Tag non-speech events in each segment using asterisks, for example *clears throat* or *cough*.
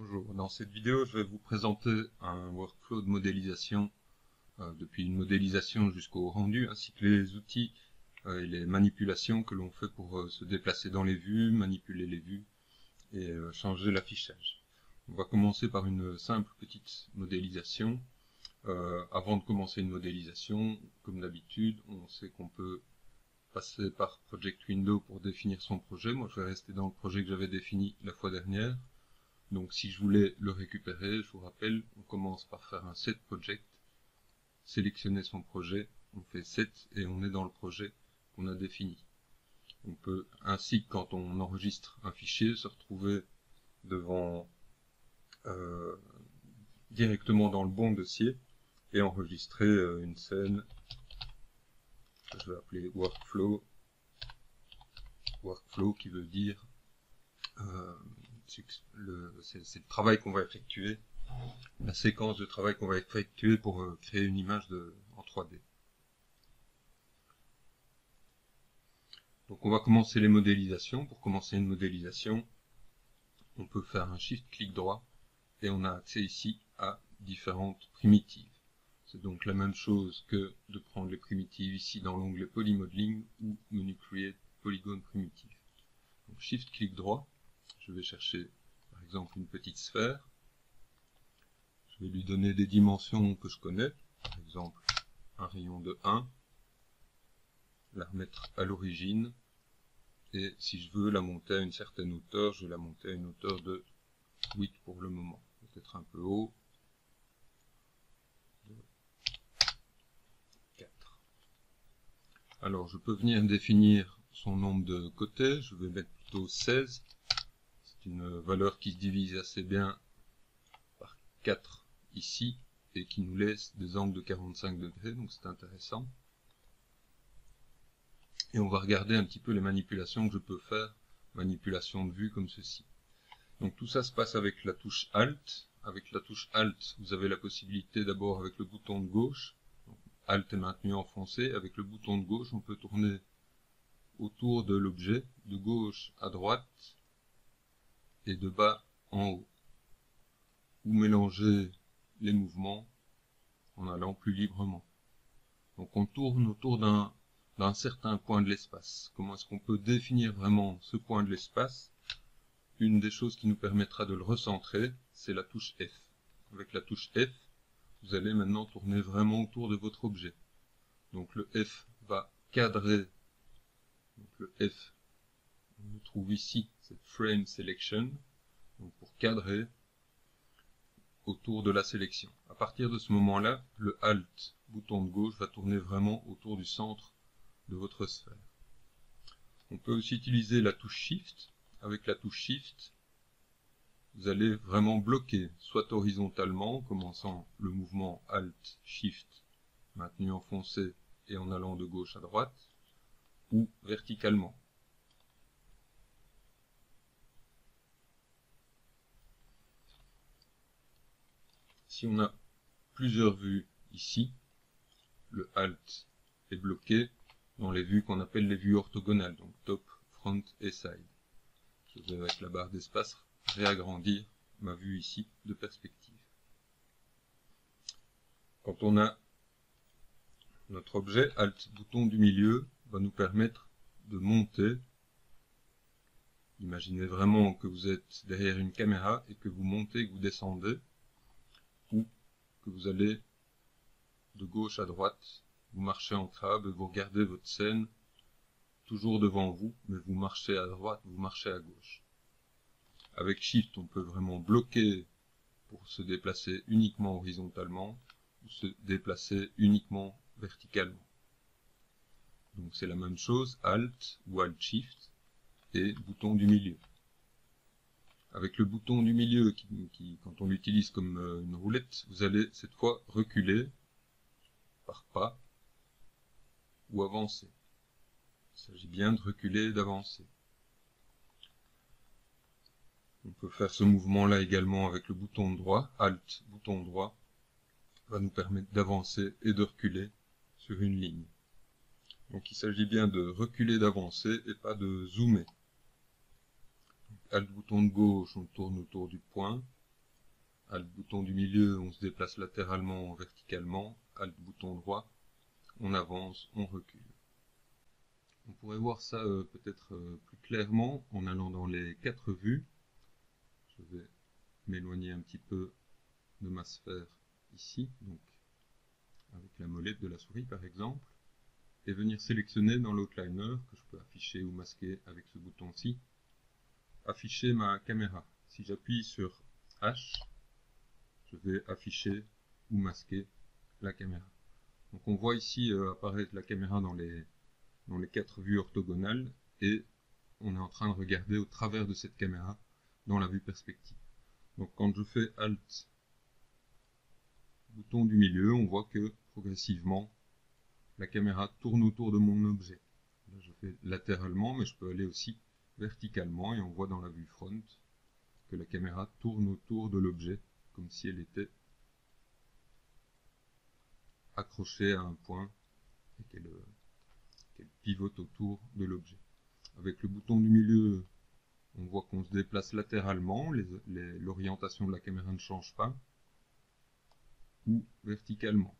Bonjour, dans cette vidéo je vais vous présenter un workflow de modélisation euh, depuis une modélisation jusqu'au rendu ainsi que les outils euh, et les manipulations que l'on fait pour euh, se déplacer dans les vues, manipuler les vues et changer l'affichage. On va commencer par une simple petite modélisation. Avant de commencer une modélisation, comme d'habitude, on sait qu'on peut passer par Project Window pour définir son projet. Moi je vais rester dans le projet que j'avais défini la fois dernière. Donc si je voulais le récupérer, je vous rappelle, on commence par faire un set project, sélectionner son projet, on fait set et on est dans le projet qu'on a défini. On peut ainsi, quand on enregistre un fichier, se retrouver devant euh, directement dans le bon dossier et enregistrer euh, une scène que je vais appeler workflow workflow qui veut dire euh, c'est le, travail qu'on va effectuer, la séquence de travail qu'on va effectuer pour euh, créer une image en 3D. Donc on va commencer les modélisations. Pour commencer une modélisation, on peut faire un shift-clic droit et on a accès ici à différentes primitives. C'est donc la même chose que de prendre les primitives ici dans l'onglet Polymodeling ou Menu Create Polygone Primitive. Donc Shift-clic droit, je vais chercher par exemple une petite sphère. Je vais lui donner des dimensions que je connais, par exemple un rayon de 1, la remettre à l'origine, et si je veux la monter à une certaine hauteur, je vais la monter à une hauteur de 8 pour le moment, peut-être un peu haut, 4. Alors je peux venir définir son nombre de côtés, je vais mettre plutôt 16, une valeur qui se divise assez bien par 4 ici et qui nous laisse des angles de 45 degrés, donc c'est intéressant. Et on va regarder un petit peu les manipulations que je peux faire, manipulation de vue comme ceci. Donc tout ça se passe avec la touche Alt. Avec la touche Alt, vous avez la possibilité d'abord avec le bouton de gauche, Alt est maintenu enfoncé, avec le bouton de gauche on peut tourner autour de l'objet, de gauche à droite, et de bas en haut, ou mélanger les mouvements en allant plus librement. Donc on tourne autour d'un d'un certain point de l'espace. Comment est-ce qu'on peut définir vraiment ce point de l'espace? Une des choses qui nous permettra de le recentrer, c'est la touche F. Avec la touche F, vous allez maintenant tourner vraiment autour de votre objet. Donc le F va cadrer. Donc le F, on le trouve ici, cette frame selection, donc pour cadrer autour de la sélection. À partir de ce moment-là, le Alt, bouton de gauche, va tourner vraiment autour du centre de votre sphère. On peut aussi utiliser la touche Shift. Avec la touche Shift, vous allez vraiment bloquer, soit horizontalement, commençant le mouvement Alt, Shift, maintenu enfoncé et en allant de gauche à droite, ou verticalement. Si on a plusieurs vues ici, le Alt est bloqué dans les vues qu'on appelle les vues orthogonales, donc top, front et side. Je vais avec la barre d'espace réagrandir ma vue ici de perspective. Quand on a notre objet, Alt bouton du milieu va nous permettre de monter. Imaginez vraiment que vous êtes derrière une caméra et que vous montez, que vous descendez vous allez de gauche à droite, vous marchez en crabe vous regardez votre scène toujours devant vous, mais vous marchez à droite, vous marchez à gauche. Avec Shift, on peut vraiment bloquer pour se déplacer uniquement horizontalement ou se déplacer uniquement verticalement. Donc c'est la même chose, Alt ou Alt Shift et bouton du milieu avec le bouton du milieu qui, quand on l'utilise comme euh, une roulette, vous allez cette fois reculer par pas ou avancer. Il s'agit bien de reculer et d'avancer. On peut faire ce mouvement-là également avec le bouton droit, Alt, bouton droit, va nous permettre d'avancer et de reculer sur une ligne. Donc il s'agit bien de reculer, d'avancer et pas de zoomer. Alt bouton de gauche, on tourne autour du point. Alt bouton du milieu, on se déplace latéralement, verticalement. Alt bouton droit, on avance, on recule. On pourrait voir ça euh, peut-être euh, plus clairement en allant dans les quatre vues. Je vais m'éloigner un petit peu de ma sphère ici, donc avec la molette de la souris par exemple, et venir sélectionner dans l'outliner, que je peux afficher ou masquer avec ce bouton-ci, afficher ma caméra. Si j'appuie sur H, je vais afficher ou masquer la caméra. Donc on voit ici euh, apparaître la caméra dans les, dans les quatre vues orthogonales et on est en train de regarder au travers de cette caméra dans la vue perspective. Donc quand je fais Alt, bouton du milieu, on voit que progressivement la caméra tourne autour de mon objet. Là, je fais latéralement, mais je peux aller aussi verticalement et on voit dans la vue front que la caméra tourne autour de l'objet comme si elle était accrochée à un point et qu'elle pivote autour de l'objet. Avec le bouton du milieu, on voit qu'on se déplace latéralement, l'orientation de la caméra ne change pas, ou verticalement.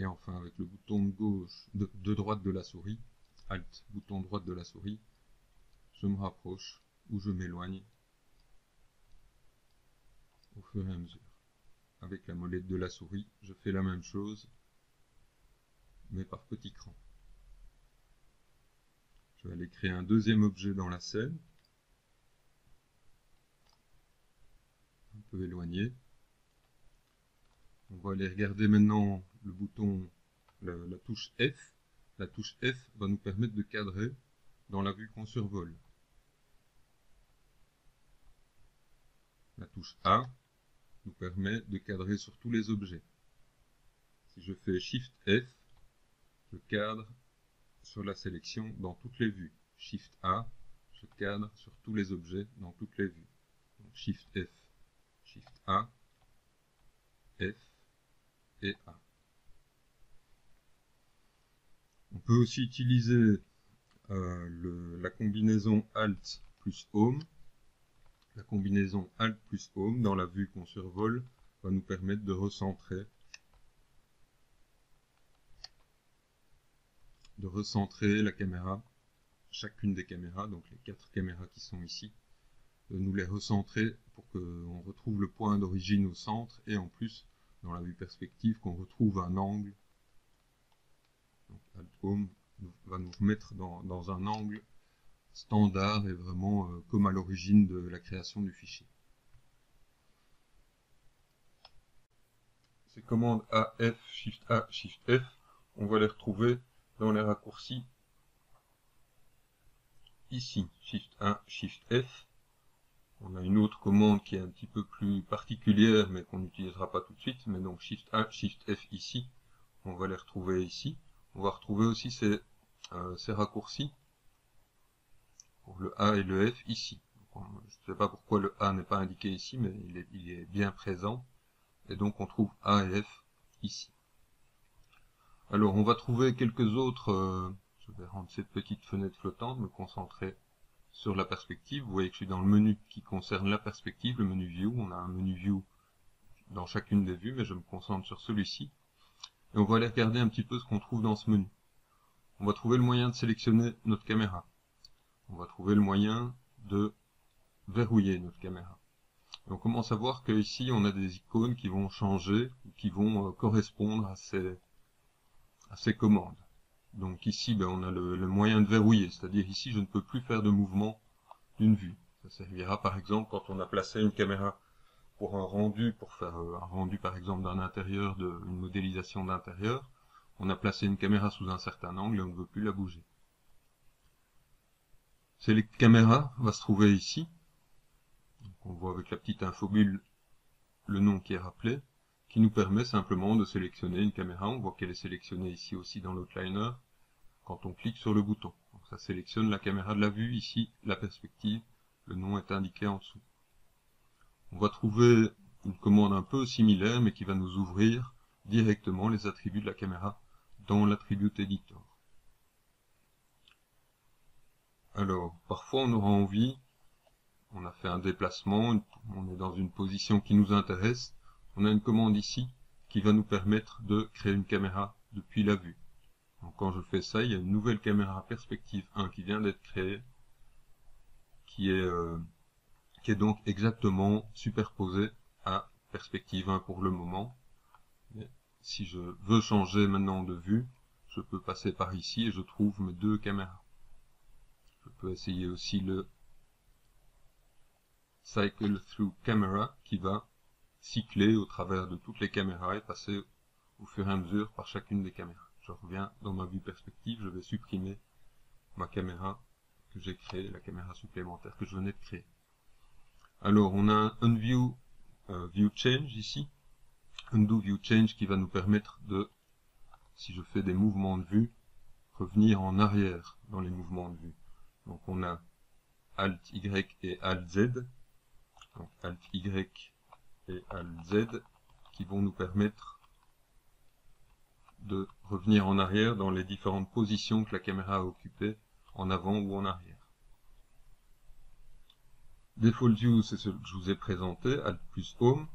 Et enfin, avec le bouton de gauche, de, droite de la souris, Alt, bouton droite de la souris, je me rapproche ou je m'éloigne au fur et à mesure. Avec la molette de la souris, je fais la même chose, mais par petit cran. Je vais aller créer un deuxième objet dans la scène, un peu éloigné. On va aller regarder maintenant le bouton, la, touche F. La touche F va nous permettre de cadrer dans la vue qu'on survole. La touche A nous permet de cadrer sur tous les objets. Si je fais Shift F, je cadre sur la sélection dans toutes les vues. Shift A, je cadre sur tous les objets dans toutes les vues. Shift F, Shift A, F et A. On peut aussi utiliser euh, la combinaison Alt plus Home la combinaison Alt plus Home dans la vue qu'on survole va nous permettre de recentrer de recentrer la caméra, chacune des caméras, donc les quatre caméras qui sont ici, de nous les recentrer pour qu'on retrouve le point d'origine au centre et en plus dans la vue perspective qu'on retrouve un angle. Home va nous remettre dans, dans un angle standard et vraiment euh, comme à l'origine de la création du fichier. Ces commandes AF, Shift A, Shift F, on va les retrouver dans les raccourcis ici, Shift A, Shift F. On a une autre commande qui est un petit peu plus particulière, mais qu'on n'utilisera pas tout de suite. Mais donc Shift A, Shift F ici, on va les retrouver ici. On va retrouver aussi ces, euh, ces raccourcis le A et le F ici. je ne sais pas pourquoi le A n'est pas indiqué ici, mais il est, bien présent. Et donc on trouve A et F ici. Alors on va trouver quelques autres, euh, je vais rendre cette petite fenêtre flottante, me concentrer sur la perspective. Vous voyez que je suis dans le menu qui concerne la perspective, le menu View. On a un menu View dans chacune des vues, mais je me concentre sur celui-ci. Et on va aller regarder un petit peu ce qu'on trouve dans ce menu. On va trouver le moyen de sélectionner notre caméra on va trouver le moyen de verrouiller notre caméra. on commence à voir qu'ici on a des icônes qui vont changer, qui vont euh, correspondre à ces, à ces commandes. Donc ici ben, on a le, moyen de verrouiller, c'est-à-dire ici je ne peux plus faire de mouvement d'une vue. Ça servira par exemple quand on a placé une caméra pour un rendu, pour faire un rendu par exemple d'un intérieur, d'une modélisation d'intérieur, on a placé une caméra sous un certain angle et on ne veut plus la bouger. Select caméra va se trouver ici. on voit avec la petite infobule le nom qui est rappelé, qui nous permet simplement de sélectionner une caméra. On voit qu'elle est sélectionnée ici aussi dans l'outliner quand on clique sur le bouton. ça sélectionne la caméra de la vue, ici la perspective, le nom est indiqué en dessous. On va trouver une commande un peu similaire mais qui va nous ouvrir directement les attributs de la caméra dans l'attribut editor. Alors, parfois on aura envie, on a fait un déplacement, on est dans une position qui nous intéresse, on a une commande ici qui va nous permettre de créer une caméra depuis la vue. Donc quand je fais ça, il y a une nouvelle caméra perspective 1 qui vient d'être créée, qui est, euh, qui est donc exactement superposée à perspective 1 pour le moment. Mais si je veux changer maintenant de vue, je peux passer par ici et je trouve mes deux caméras. Je peux essayer aussi le Cycle Through Camera qui va cycler au travers de toutes les caméras et passer au fur et à mesure par chacune des caméras. Je reviens dans ma vue perspective, je vais supprimer ma caméra que j'ai créée, la caméra supplémentaire que je venais de créer. Alors on a un Unview euh, View Change ici, Undo View Change qui va nous permettre de, si je fais des mouvements de vue, revenir en arrière dans les mouvements de vue. Donc on a Alt Y et Alt Z, donc Alt Y et Alt Z qui vont nous permettre de revenir en arrière dans les différentes positions que la caméra a occupées en avant ou en arrière. Default View, c'est ce que je vous ai présenté, Alt plus Home.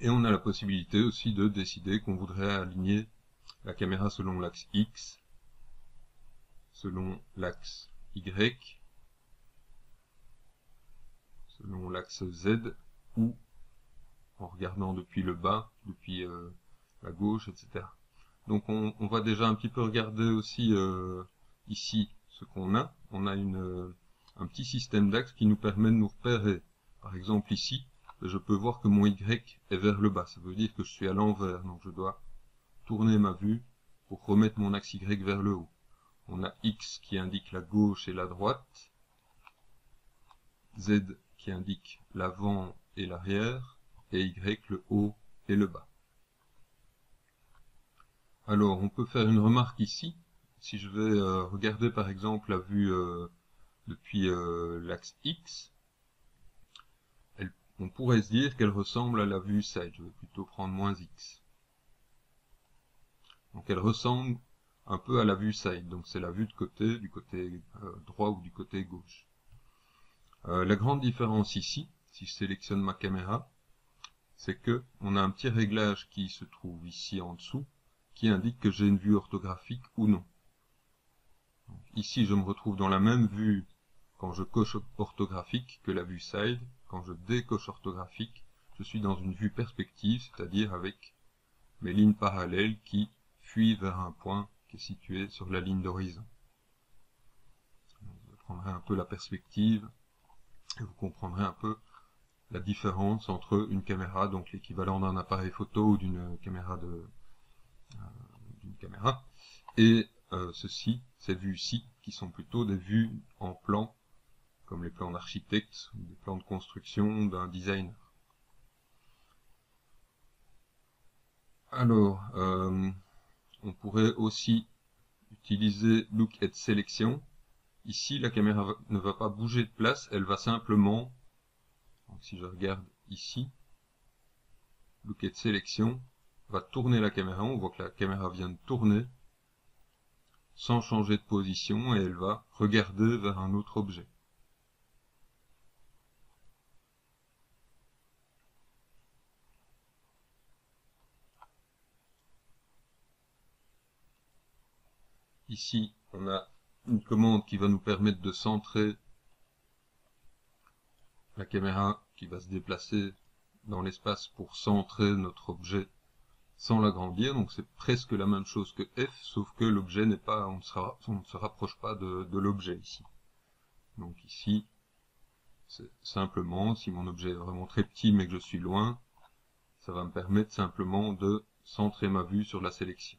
Et on a la possibilité aussi de décider qu'on voudrait aligner la caméra selon l'axe X, selon l'axe Y, selon l'axe Z, ou en regardant depuis le bas, depuis euh, la gauche, etc. Donc on, va déjà un petit peu regarder aussi euh, ici ce qu'on a. On a une, euh, un petit système d'axes qui nous permet de nous repérer. Par exemple ici, je peux voir que mon Y est vers le bas. Ça veut dire que je suis à l'envers. Donc je dois tourner ma vue pour remettre mon axe Y vers le haut. On a X qui indique la gauche et la droite. Z qui indique l'avant et l'arrière. Et Y le haut et le bas. Alors, on peut faire une remarque ici. Si je vais euh, regarder par exemple la vue euh, depuis euh, l'axe X, on pourrait se dire qu'elle ressemble à la vue side. Je vais plutôt prendre moins X. Donc elle ressemble un peu à la vue side. Donc c'est la vue de côté, du côté droit ou du côté gauche. la grande différence ici, si je sélectionne ma caméra, c'est que on a un petit réglage qui se trouve ici en dessous, qui indique que j'ai une vue orthographique ou non. Ici, je me retrouve dans la même vue quand je coche orthographique que la vue side. Quand je décoche orthographique, je suis dans une vue perspective, c'est-à-dire avec mes lignes parallèles qui fuient vers un point qui est situé sur la ligne d'horizon. Je prendrai un peu la perspective et vous comprendrez un peu la différence entre une caméra, donc l'équivalent d'un appareil photo ou d'une caméra de, d'une caméra, et euh, ceci, ces vues-ci, qui sont plutôt des vues en plan, comme les plans d'architecte, ou des plans de construction d'un designer. Alors, euh, on pourrait aussi utiliser Look at Sélection. Ici, la caméra ne va pas bouger de place, elle va simplement, si je regarde ici, Look at Sélection, va tourner la caméra, on voit que la caméra vient de tourner sans changer de position et elle va regarder vers un autre objet. Ici, on a une commande qui va nous permettre de centrer la caméra qui va se déplacer dans l'espace pour centrer notre objet sans l'agrandir, donc c'est presque la même chose que f, sauf que l'objet n'est pas, on ne, se rapproche pas de, l'objet ici. Donc ici, c'est simplement, si mon objet est vraiment très petit mais que je suis loin, ça va me permettre simplement de centrer ma vue sur la sélection.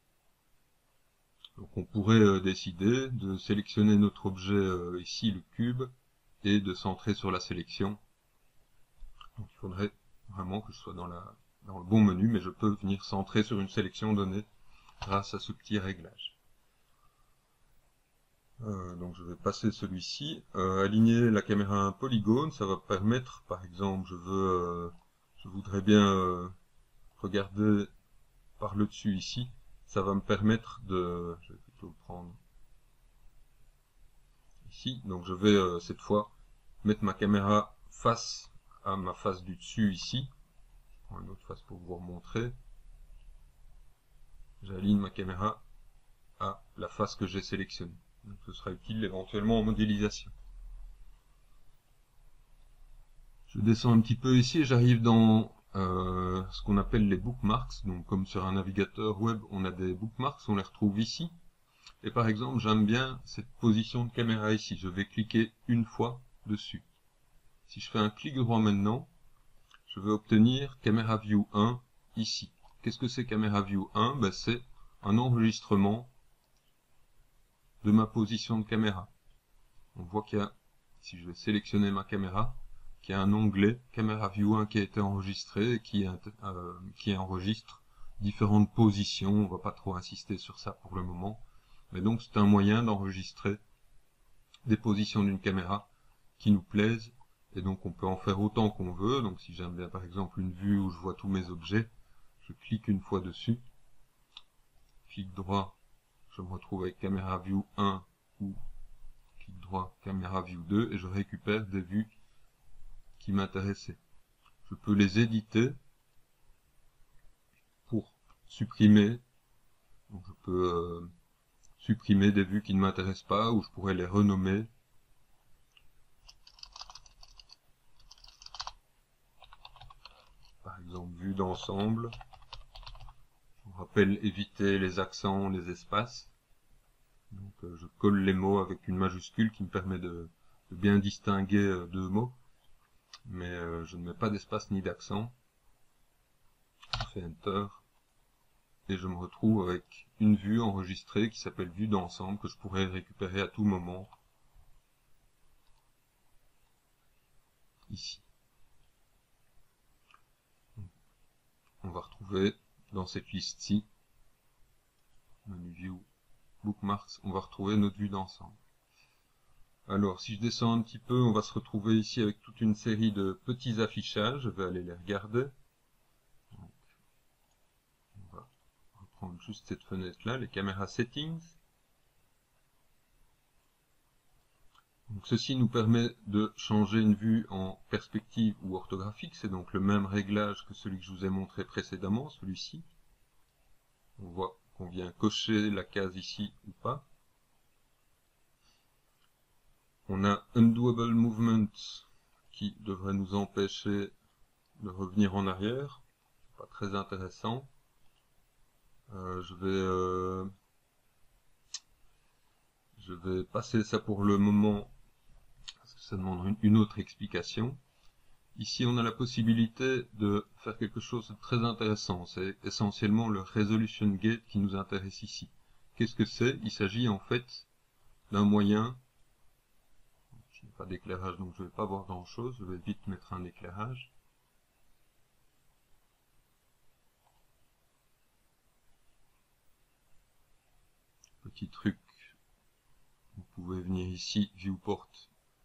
Donc on pourrait euh, décider de sélectionner notre objet euh, ici, le cube, et de centrer sur la sélection. Donc il faudrait vraiment que je sois dans la dans le bon menu, mais je peux venir centrer sur une sélection donnée grâce à ce petit réglage. Euh, donc je vais passer celui-ci. Euh, aligner la caméra à un polygone, ça va permettre, par exemple, je veux, euh, je voudrais bien regarder par le dessus ici. Ça va me permettre de, je vais plutôt prendre ici. Donc je vais cette fois mettre ma caméra face à ma face du dessus ici. Une autre face pour vous remontrer. J'aligne ma caméra à la face que j'ai sélectionnée. Donc ce sera utile éventuellement en modélisation. Je descends un petit peu ici et j'arrive dans euh, ce qu'on appelle les bookmarks. Donc comme sur un navigateur web, on a des bookmarks, on les retrouve ici. Et par exemple, j'aime bien cette position de caméra ici. Je vais cliquer une fois dessus. Si je fais un clic droit maintenant, je vais obtenir Camera View 1 ici. Qu'est-ce que c'est Camera View 1 ben, C'est un enregistrement de ma position de caméra. On voit qu'il y a, si je vais sélectionner ma caméra, qu'il y a un onglet Camera View 1 qui a été enregistré et qui, euh, qui enregistre différentes positions. On va pas trop insister sur ça pour le moment. Mais donc c'est un moyen d'enregistrer des positions d'une caméra qui nous plaisent. Et donc on peut en faire autant qu'on veut. Donc si j'aime bien par exemple une vue où je vois tous mes objets, je clique une fois dessus. Clic droit, je me retrouve avec Camera View 1 ou clic droit, Camera View 2 et je récupère des vues qui m'intéressaient. Je peux les éditer pour supprimer. Donc je peux euh, supprimer des vues qui ne m'intéressent pas ou je pourrais les renommer. Vue d'ensemble. Je rappelle éviter les accents, les espaces. Donc euh, je colle les mots avec une majuscule qui me permet de, bien distinguer euh, deux mots. Mais euh, je ne mets pas d'espace ni d'accent. Je fais Enter et je me retrouve avec une vue enregistrée qui s'appelle vue d'ensemble que je pourrais récupérer à tout moment ici. On va retrouver dans cette liste-ci, menu View, Bookmarks, on va retrouver notre vue d'ensemble. Alors, si je descends un petit peu, on va se retrouver ici avec toute une série de petits affichages. Je vais aller les regarder. juste cette fenêtre là, les caméras settings. Donc ceci nous permet de changer une vue en perspective ou orthographique, c'est donc le même réglage que celui que je vous ai montré précédemment, celui-ci. On voit qu'on vient cocher la case ici ou pas. On a Undoable Movement qui devrait nous empêcher de revenir en arrière. Pas très intéressant. Euh, je vais euh, je vais passer ça pour le moment ça demande une, autre explication. Ici, on a la possibilité de faire quelque chose de très intéressant. C'est essentiellement le resolution gate qui nous intéresse ici. Qu'est-ce que c'est? Il s'agit en fait d'un moyen. Je n'ai pas d'éclairage, donc je ne vais pas voir grand chose. Je vais vite mettre un éclairage. petit truc, vous pouvez venir ici, viewport,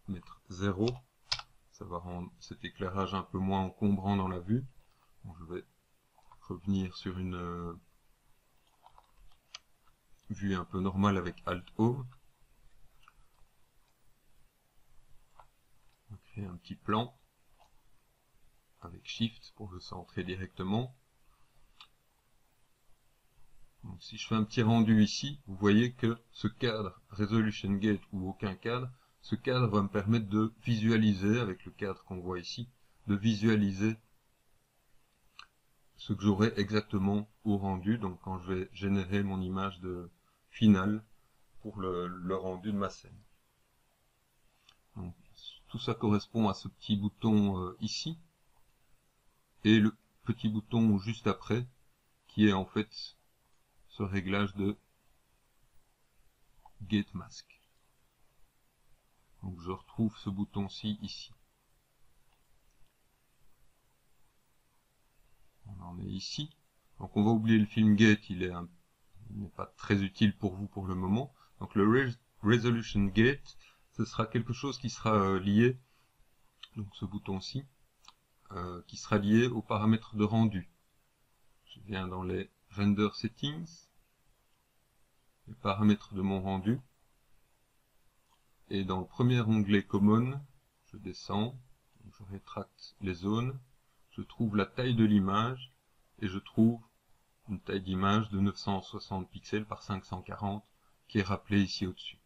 mettre 0. Ça va rendre cet éclairage un peu moins encombrant dans la vue. je vais revenir sur une euh, vue un peu normale avec Alt-O. On va créer un petit plan avec Shift pour le centrer directement si je fais un petit rendu ici, vous voyez que ce cadre Resolution Gate ou aucun cadre, ce cadre va me permettre de visualiser, avec le cadre qu'on voit ici, de visualiser ce que j'aurai exactement au rendu, donc quand je vais générer mon image de finale pour le, rendu de ma scène. tout ça correspond à ce petit bouton euh, ici, et le petit bouton juste après, qui est en fait ce réglage de Get Mask. Donc je retrouve ce bouton-ci ici. On en est ici. Donc on va oublier le film Gate, il est n'est pas très utile pour vous pour le moment. Donc le Resolution Gate, ce sera quelque chose qui sera euh, lié, donc ce bouton-ci, euh, qui sera lié aux paramètres de rendu. Je viens dans les Render Settings, les paramètres de mon rendu. Et dans le premier onglet Common, je descends, je rétracte les zones, je trouve la taille de l'image et je trouve une taille d'image de 960 pixels par 540 qui est rappelée ici au-dessus.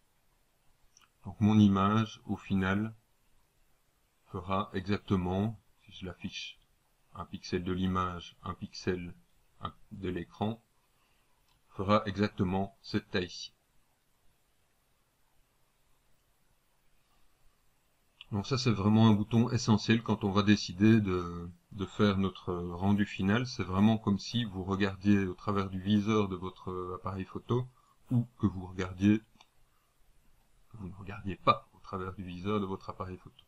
Donc mon image, au final, fera exactement, si je l'affiche, un pixel de l'image, un pixel de l'écran, fera exactement cette taille-ci. Donc ça c'est vraiment un bouton essentiel quand on va décider de, de faire notre rendu final. C'est vraiment comme si vous regardiez au travers du viseur de votre appareil photo ou que vous regardiez, vous ne regardiez pas au travers du viseur de votre appareil photo.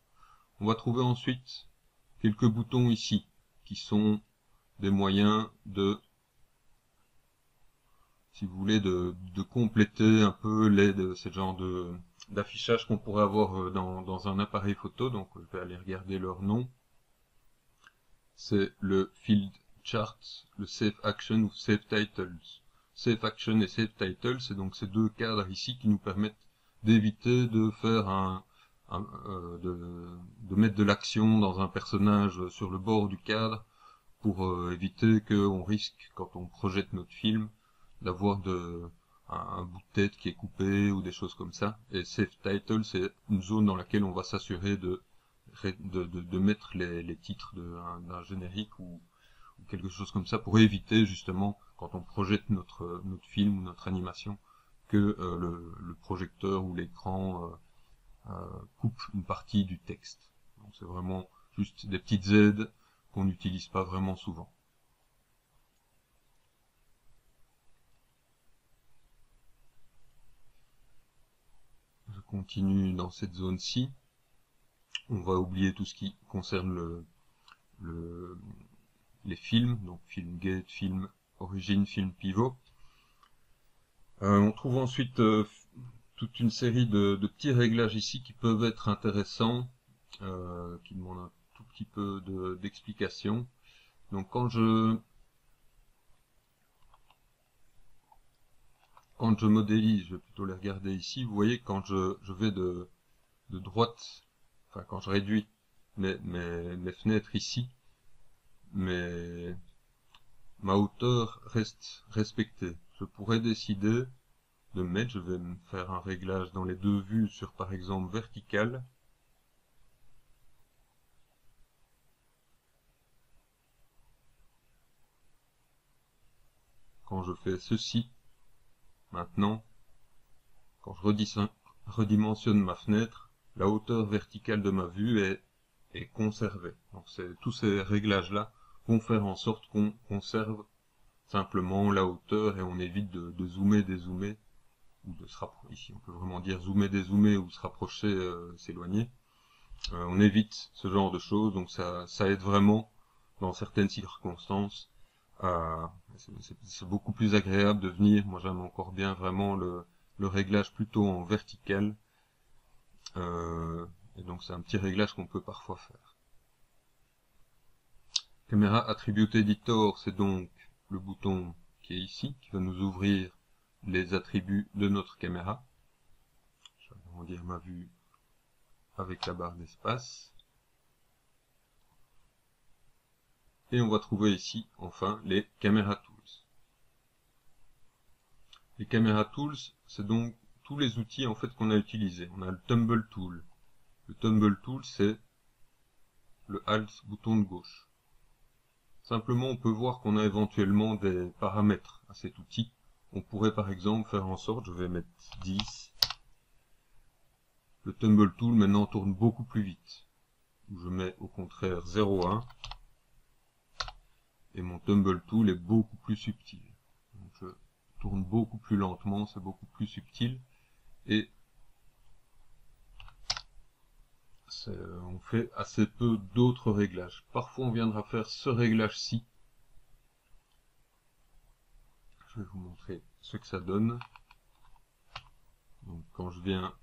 On va trouver ensuite quelques boutons ici qui sont des moyens de si vous voulez de, de compléter un peu les de ce genre de d'affichage qu'on pourrait avoir euh, dans, un appareil photo, donc je vais aller regarder leur nom. C'est le Field Chart, le Save Action ou Save Titles. Save Action et Save Titles, c'est donc ces deux cadres ici qui nous permettent d'éviter de faire un, euh, de, de, mettre de l'action dans un personnage sur le bord du cadre pour euh, éviter qu'on risque, quand on projette notre film, d'avoir de un, bout de tête qui est coupé ou des choses comme ça. Et Save Title, c'est une zone dans laquelle on va s'assurer de, mettre les, titres d'un générique ou, quelque chose comme ça pour éviter justement, quand on projette notre, film ou notre animation, que euh, le, projecteur ou l'écran euh, euh, coupe une partie du texte. C'est vraiment juste des petites aides qu'on n'utilise pas vraiment souvent. Continue dans cette zone-ci. On va oublier tout ce qui concerne le, le, les films, donc film gate, film origine, film pivot. Euh, on trouve ensuite euh, toute une série de, petits réglages ici qui peuvent être intéressants, euh, qui demandent un tout petit peu d'explication. donc quand je quand je modélise, je vais plutôt les regarder ici, vous voyez quand je, je vais de, de, droite, enfin quand je réduis mes, mes, mes fenêtres ici, mais ma hauteur reste respectée. Je pourrais décider de mettre, je vais me faire un réglage dans les deux vues sur par exemple vertical, quand je fais ceci, Maintenant, quand je redimensionne ma fenêtre, la hauteur verticale de ma vue est, conservée. Donc tous ces réglages-là vont faire en sorte qu'on conserve simplement la hauteur et on évite de, zoomer, dézoomer, ou de se rapprocher, ici on peut vraiment dire zoomer, dézoomer ou se rapprocher, euh, s'éloigner. Euh, on évite ce genre de choses, donc ça aide vraiment dans certaines circonstances c'est beaucoup plus agréable de venir, moi j'aime encore bien vraiment le, réglage plutôt en vertical, euh, et donc c'est un petit réglage qu'on peut parfois faire. Caméra Attribute Editor, c'est donc le bouton qui est ici, qui va nous ouvrir les attributs de notre caméra. Je vais agrandir ma vue avec la barre d'espace. Et on va trouver ici, enfin, les Camera Tools. Les Camera Tools, c'est donc tous les outils en fait qu'on a utilisés. On a le Tumble Tool. Le Tumble Tool, c'est le Alt bouton de gauche. Simplement, on peut voir qu'on a éventuellement des paramètres à cet outil. On pourrait par exemple faire en sorte, je vais mettre 10. Le Tumble Tool maintenant tourne beaucoup plus vite. Je mets au contraire 0,1 et mon tumble tool est beaucoup plus subtil. Je tourne beaucoup plus lentement, c'est beaucoup plus subtil et on fait assez peu d'autres réglages. Parfois on viendra faire ce réglage-ci. Je vais vous montrer ce que ça donne. Quand je viens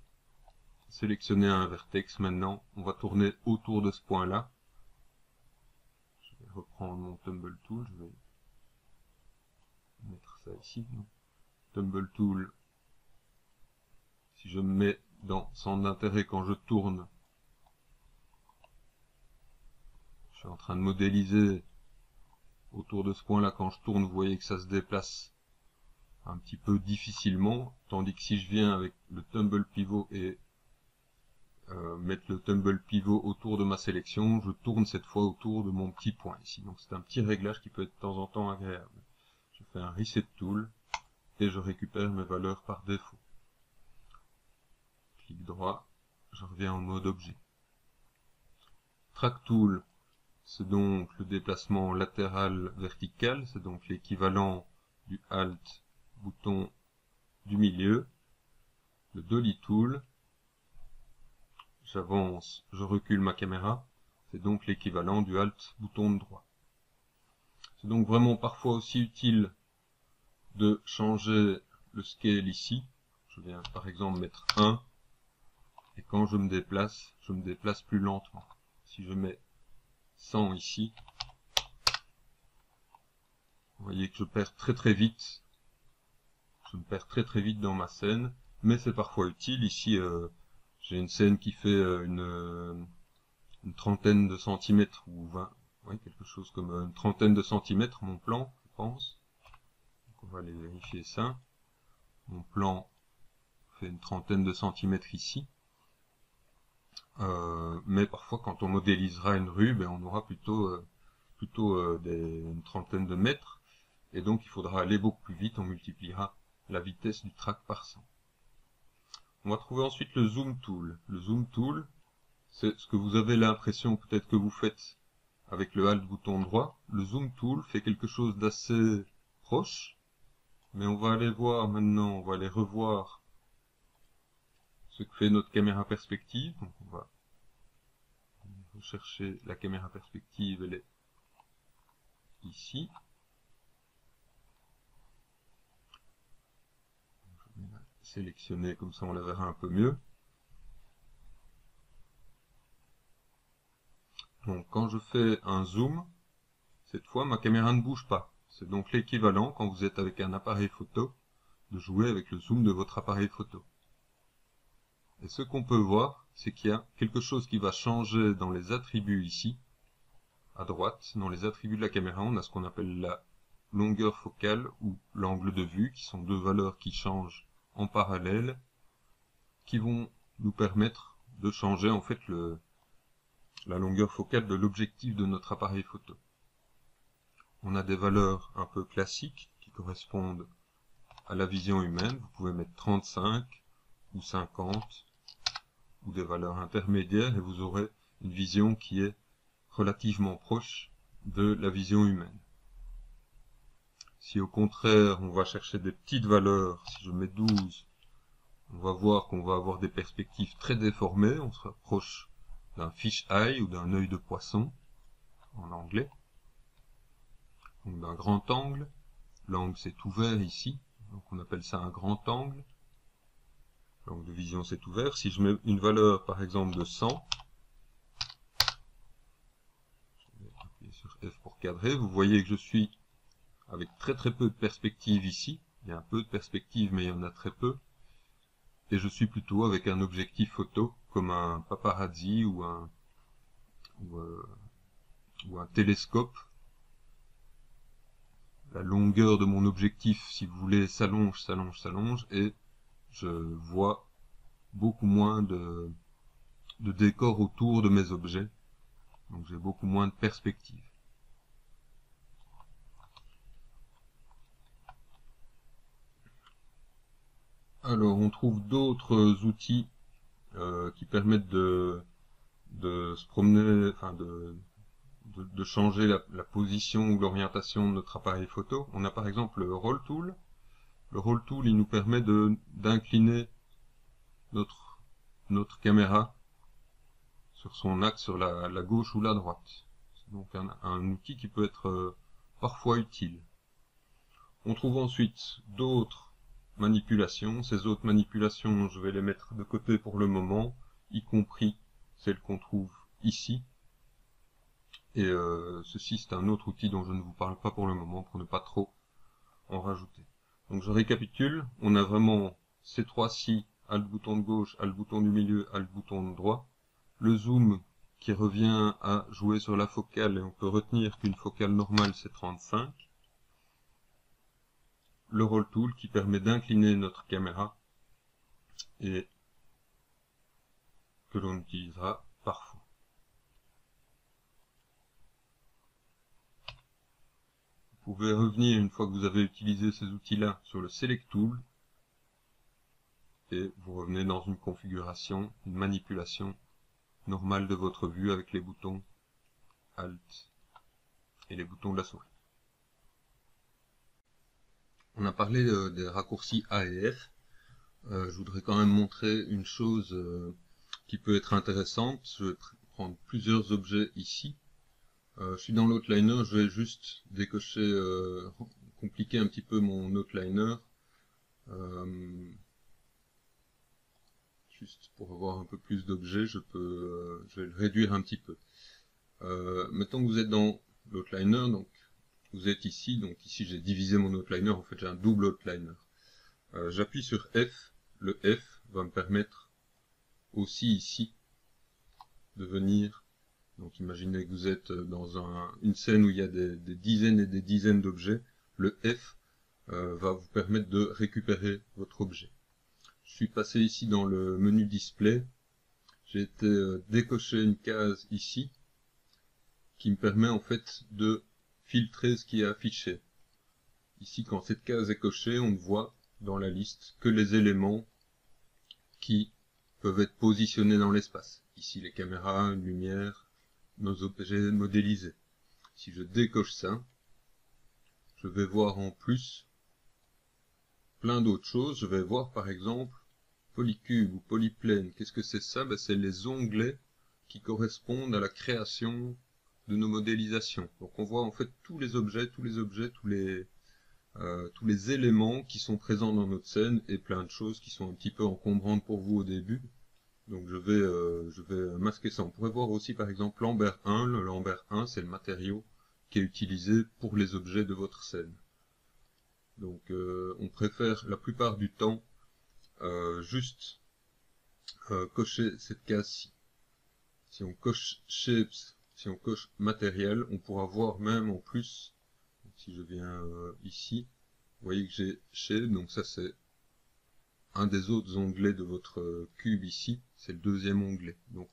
sélectionner un vertex maintenant, on va tourner autour de ce point-là reprendre mon Tumble Tool, je vais mettre ça ici. Tumble Tool, si je me mets dans centre d'intérêt quand je tourne. Je suis en train de modéliser autour de ce point-là. Quand je tourne, vous voyez que ça se déplace un petit peu difficilement. Tandis que si je viens avec le tumble pivot et euh, mettre le tumble pivot autour de ma sélection, je tourne cette fois autour de mon petit point ici. Donc c'est un petit réglage qui peut être de temps en temps agréable. Je fais un reset tool et je récupère mes valeurs par défaut. Clic droit, je reviens en mode objet. Track tool, c'est donc le déplacement latéral vertical, c'est donc l'équivalent du Alt bouton du milieu. Le Dolly Tool, j'avance, je recule ma caméra, c'est donc l'équivalent du Alt bouton de droit. C'est donc vraiment parfois aussi utile de changer le scale ici. Je viens par exemple mettre 1, et quand je me déplace, je me déplace plus lentement. Si je mets 100 ici, vous voyez que je perds très très vite. Je me perds très très vite dans ma scène, mais c'est parfois utile. Ici, euh, j'ai une scène qui fait euh, une, euh, une, trentaine de centimètres ou 20, oui, quelque chose comme une trentaine de centimètres, mon plan, je pense. Donc on va aller vérifier ça. Mon plan fait une trentaine de centimètres ici. Euh, mais parfois, quand on modélisera une rue, ben, on aura plutôt, euh, plutôt euh, des, une trentaine de mètres. Et donc, il faudra aller beaucoup plus vite. On multipliera la vitesse du track par 100. On va trouver ensuite le Zoom Tool. Le Zoom Tool, c'est ce que vous avez l'impression peut-être que vous faites avec le Alt bouton droit. Le Zoom Tool fait quelque chose d'assez proche. Mais on va aller voir maintenant, on va aller revoir ce que fait notre caméra perspective. Donc on va rechercher la caméra perspective, elle est ici. Je vais la sélectionner, comme ça on la verra un peu mieux. Donc quand je fais un zoom, cette fois ma caméra ne bouge pas. C'est donc l'équivalent, quand vous êtes avec un appareil photo, de jouer avec le zoom de votre appareil photo. Et ce qu'on peut voir, c'est qu'il y a quelque chose qui va changer dans les attributs ici. À droite, dans les attributs de la caméra, on a ce qu'on appelle la longueur focale ou l'angle de vue, qui sont deux valeurs qui changent en parallèle, qui vont nous permettre de changer en fait la longueur focale de l'objectif de notre appareil photo. On a des valeurs un peu classiques qui correspondent à la vision humaine. Vous pouvez mettre 35 ou 50 ou des valeurs intermédiaires et vous aurez une vision qui est relativement proche de la vision humaine. Si au contraire on va chercher des petites valeurs, si je mets 12, on va voir qu'on va avoir des perspectives très déformées, on se rapproche d'un fish eye ou d'un œil de poisson en anglais. Donc d'un grand angle, l'angle c'est ouvert ici, donc on appelle ça un grand angle. Donc de vision c'est ouvert. Si je mets une valeur par exemple de 100, je vais appuyer sur F pour cadrer, vous voyez que je suis avec très très peu de perspective ici. Il y a un peu de perspective mais il y en a très peu. Et je suis plutôt avec un objectif photo comme un paparazzi ou un, ou, euh, un télescope. La longueur de mon objectif, si vous voulez, s'allonge, s'allonge, s'allonge, et je vois beaucoup moins de, de décor autour de mes objets. Donc j'ai beaucoup moins de perspective. Alors on trouve d'autres outils euh, qui permettent de, de se promener, enfin de, de, changer la, position ou l'orientation de notre appareil photo. On a par exemple le Roll Tool, le Roll Tool, il nous permet d'incliner notre, notre caméra sur son axe sur la, gauche ou la droite. C'est donc un, un, outil qui peut être euh, parfois utile. On trouve ensuite d'autres manipulations. Ces autres manipulations, je vais les mettre de côté pour le moment, y compris celles qu'on trouve ici. Et euh, ceci, c'est un autre outil dont je ne vous parle pas pour le moment, pour ne pas trop en rajouter. Donc je récapitule, on a vraiment ces trois-ci Alt bouton de gauche, Alt bouton du milieu, Alt bouton de droit. Le zoom qui revient à jouer sur la focale et on peut retenir qu'une focale normale c'est 35. Le roll tool qui permet d'incliner notre caméra et que l'on utilisera parfois. Vous pouvez revenir une fois que vous avez utilisé ces outils-là sur le Select Tool et vous revenez dans une configuration, une manipulation normale de votre vue avec les boutons Alt et les boutons de la souris. On a parlé des raccourcis A et F. Euh, je voudrais quand même montrer une chose euh, qui peut être intéressante. Je vais prendre plusieurs objets ici. Euh, je suis dans l'outliner, je vais juste décocher, compliquer un petit peu mon outliner. juste pour avoir un peu plus d'objets, je peux, vais le réduire un petit peu. mettons que vous êtes dans l'outliner, donc vous êtes ici, donc ici j'ai divisé mon outliner, en fait j'ai un double outliner. J'appuie sur F le F va me permettre aussi ici de venir, donc imaginez que vous êtes dans une scène où il y a des, dizaines et des dizaines d'objets, le F euh, va vous permettre de récupérer votre objet. Je suis passé ici dans le menu display, j'ai été euh, décocher une case ici, qui me permet en fait de filtrer ce qui est affiché. Ici, quand cette case est cochée, on ne voit dans la liste que les éléments qui peuvent être positionnés dans l'espace. Ici les caméras, une lumière, nos objets modélisés. Si je décoche ça, je vais voir en plus plein d'autres choses. Je vais voir par exemple polycube ou polyplane. Qu'est-ce que c'est ça? Ben, C'est les onglets qui correspondent à la création de nos modélisations. Donc on voit en fait tous les objets, tous les objets, tous les, euh, tous les éléments qui sont présents dans notre scène et plein de choses qui sont un petit peu encombrantes pour vous au début. Donc je vais, euh, masquer ça. On pourrait voir aussi par exemple l'Ambert 1. Le Lambert 1 c'est le matériau qui est utilisé pour les objets de votre scène. Donc euh, on préfère la plupart du temps juste cocher cette case-ci. Si on coche shapes, si on coche matériel, on pourra voir même en plus si je viens euh, ici, vous voyez que j'ai Shape, donc ça c'est un des autres onglets de votre euh, cube ici, c'est le deuxième onglet. Donc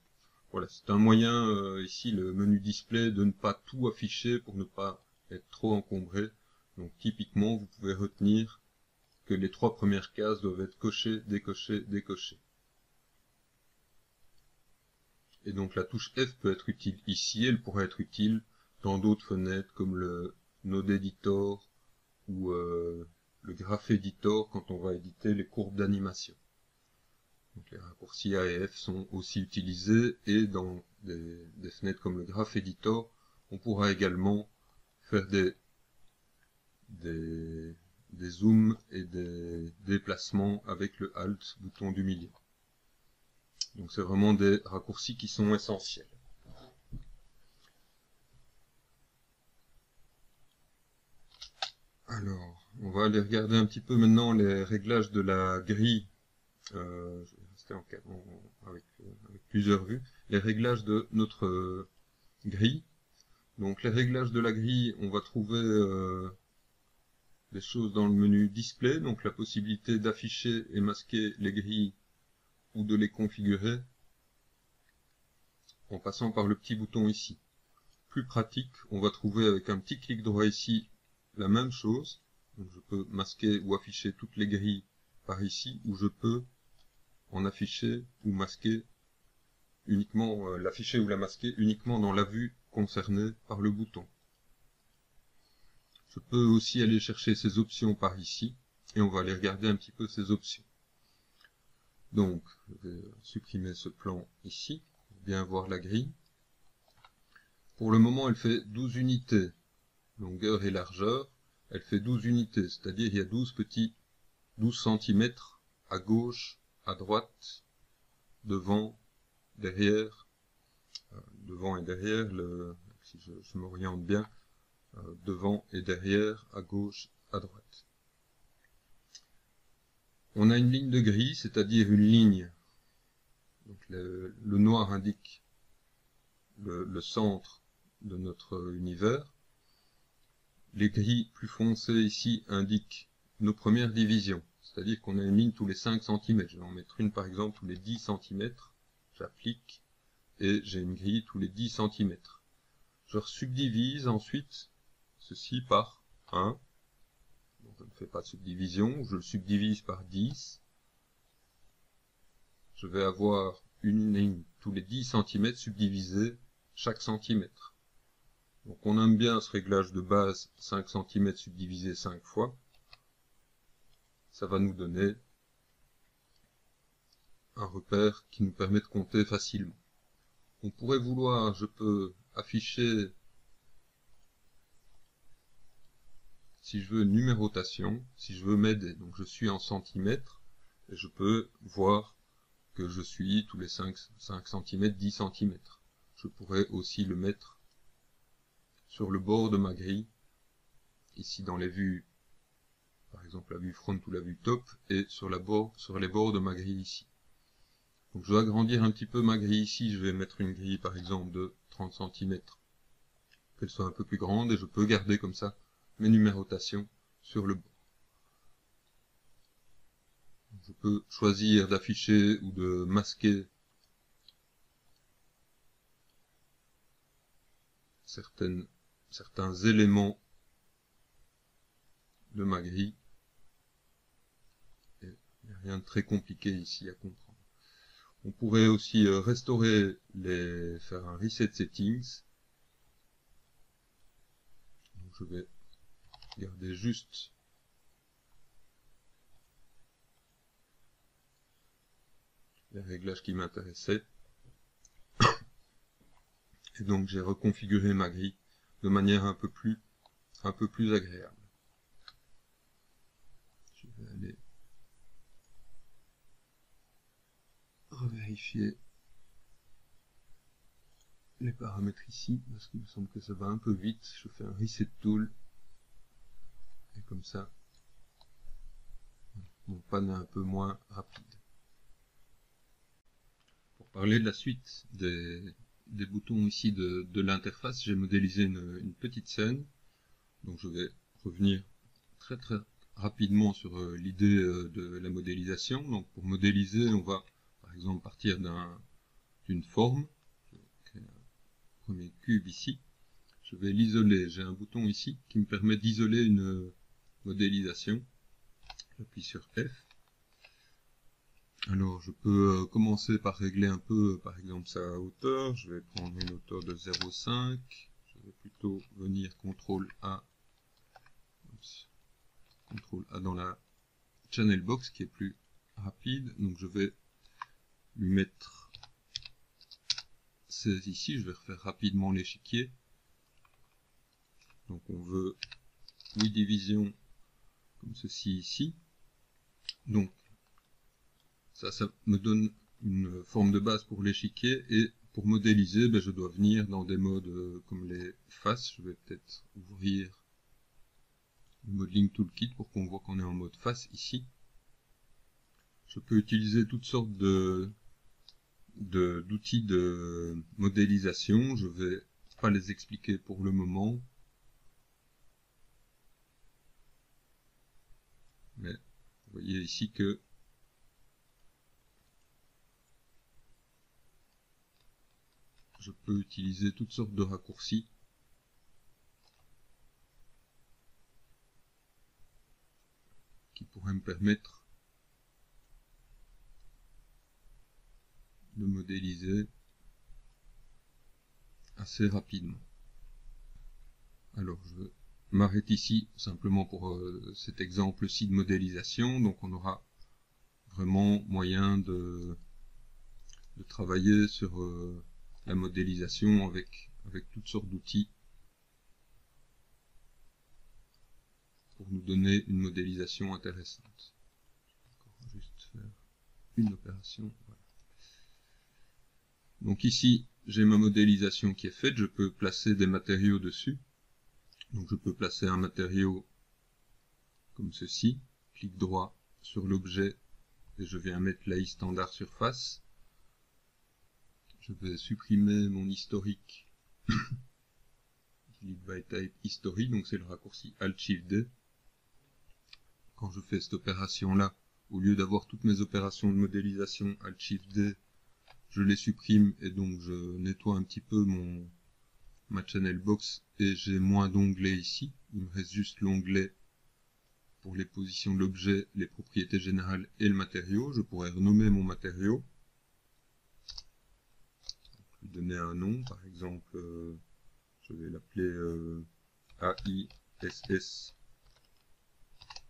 voilà, c'est un moyen euh, ici, le menu display, de ne pas tout afficher pour ne pas être trop encombré. Donc typiquement, vous pouvez retenir que les trois premières cases doivent être cochées, décochées, décochées. Et donc la touche F peut être utile ici, elle pourrait être utile dans d'autres fenêtres comme le Node Editor ou euh, le Graph Editor quand on va éditer les courbes d'animation. les raccourcis A et F sont aussi utilisés et dans des, fenêtres comme le Graph Editor, on pourra également faire des, des, des zooms et des déplacements avec le Alt bouton du milieu. Donc c'est vraiment des raccourcis qui sont essentiels. Alors, on va aller regarder un petit peu maintenant les réglages de la grille. Euh, je vais rester avec, plusieurs vues. Les réglages de notre euh, grille. Donc les réglages de la grille, on va trouver euh, des choses dans le menu display, donc la possibilité d'afficher et masquer les grilles ou de les configurer en passant par le petit bouton ici. Plus pratique, on va trouver avec un petit clic droit ici la même chose. je peux masquer ou afficher toutes les grilles par ici, ou je peux en afficher ou masquer uniquement, euh, l'afficher ou la masquer uniquement dans la vue concernée par le bouton. Je peux aussi aller chercher ces options par ici, et on va aller regarder un petit peu ces options. Donc, je vais supprimer ce plan ici, pour bien voir la grille. Pour le moment, elle fait 12 unités longueur et largeur, elle fait 12 unités, c'est-à-dire il y a 12 petits 12 cm à gauche, à droite, devant, derrière, euh, devant et derrière, si je, m'oriente bien, euh, devant et derrière, à gauche, à droite. On a une ligne de gris, c'est-à-dire une ligne. Le, noir indique le, centre de notre univers. Les gris plus foncés ici indiquent nos premières divisions. C'est-à-dire qu'on a une ligne tous les 5 cm. Je vais en mettre une par exemple tous les 10 cm. J'applique et j'ai une grille tous les 10 cm. Je subdivise ensuite ceci par 1. Je ne fais pas de subdivision. Je le subdivise par 10. Je vais avoir une ligne tous les 10 cm subdivisée chaque centimètre. Donc on aime bien ce réglage de base 5 cm subdivisé 5 fois ça va nous donner un repère qui nous permet de compter facilement. On pourrait vouloir, je peux afficher, si je veux numérotation, si je veux m'aider, donc je suis en centimètres, je peux voir que je suis tous les 5, 5 cm, 10 cm. Je pourrais aussi le mettre sur le bord de ma grille, ici dans les vues par exemple la vue front ou la vue top, et sur les bords de ma grille ici. Donc je dois agrandir un petit peu ma grille ici, je vais mettre une grille par exemple de 30 cm, qu'elle soit un peu plus grande, et je peux garder comme ça mes numérotations sur le bord. Je peux choisir d'afficher ou de masquer certains éléments de ma grille. Il n'y a rien de très compliqué ici à comprendre. On pourrait aussi euh, restaurer les, faire un reset settings. je vais juste les réglages qui m'intéressaient. Et donc j'ai reconfiguré ma grille de manière un peu plus, un peu plus agréable. Je vais aller revérifier les paramètres ici, parce qu'il me semble que ça va un peu vite. Je fais un reset tool, comme ça, mon panne est un peu moins rapide. Pour parler de la suite des, boutons ici de, l'interface, j'ai modélisé une, petite scène, donc je vais revenir très très rapidement sur euh, l'idée euh, de la modélisation. Donc pour modéliser, on va par exemple partir d'une forme. Un premier cube ici. Je vais l'isoler. J'ai un bouton ici qui me permet d'isoler une modélisation. J'appuie sur F. Alors je peux euh, commencer par régler un peu par exemple sa hauteur. Je vais prendre une hauteur de 0,5. Je vais plutôt venir CTRL A CTRL A dans la channel box qui est plus rapide. Donc je vais lui mettre 16 ici. Je vais refaire rapidement l'échiquier. Donc on veut 8 divisions comme ceci ici. Donc ça, me donne une forme de base pour l'échiquier et pour modéliser, ben, je dois venir dans des modes euh, comme les faces. Je vais peut-être ouvrir Modeling Toolkit pour qu'on voit qu'on est en mode face ici. Je peux utiliser toutes sortes de d'outils de, modélisation. Je vais pas les expliquer pour le moment. Mais vous voyez ici que je peux utiliser toutes sortes de raccourcis qui pourrait me permettre de modéliser assez rapidement. Alors je m'arrête ici simplement pour euh, cet exemple-ci de modélisation. Donc on aura vraiment moyen de, travailler sur euh, la modélisation avec, avec toutes sortes d'outils pour nous donner une modélisation intéressante. juste faire une opération. Donc ici, j'ai ma modélisation qui est faite, je peux placer des matériaux dessus. Donc je peux placer un matériau comme ceci, clic droit sur l'objet et je viens mettre l'AI standard surface. Je vais supprimer mon historique *coughs* delete by type history, donc c'est le raccourci Alt Shift D. Quand je fais cette opération là, au lieu d'avoir toutes mes opérations de modélisation Alt Shift D, je les supprime et donc je nettoie un petit peu mon ma channel box et j'ai moins d'onglets ici. Il me reste juste l'onglet pour les positions de l'objet, les propriétés générales et le matériau. Je pourrais renommer mon matériau. Lui donner un nom, par exemple, euh, je vais l'appeler euh, AISS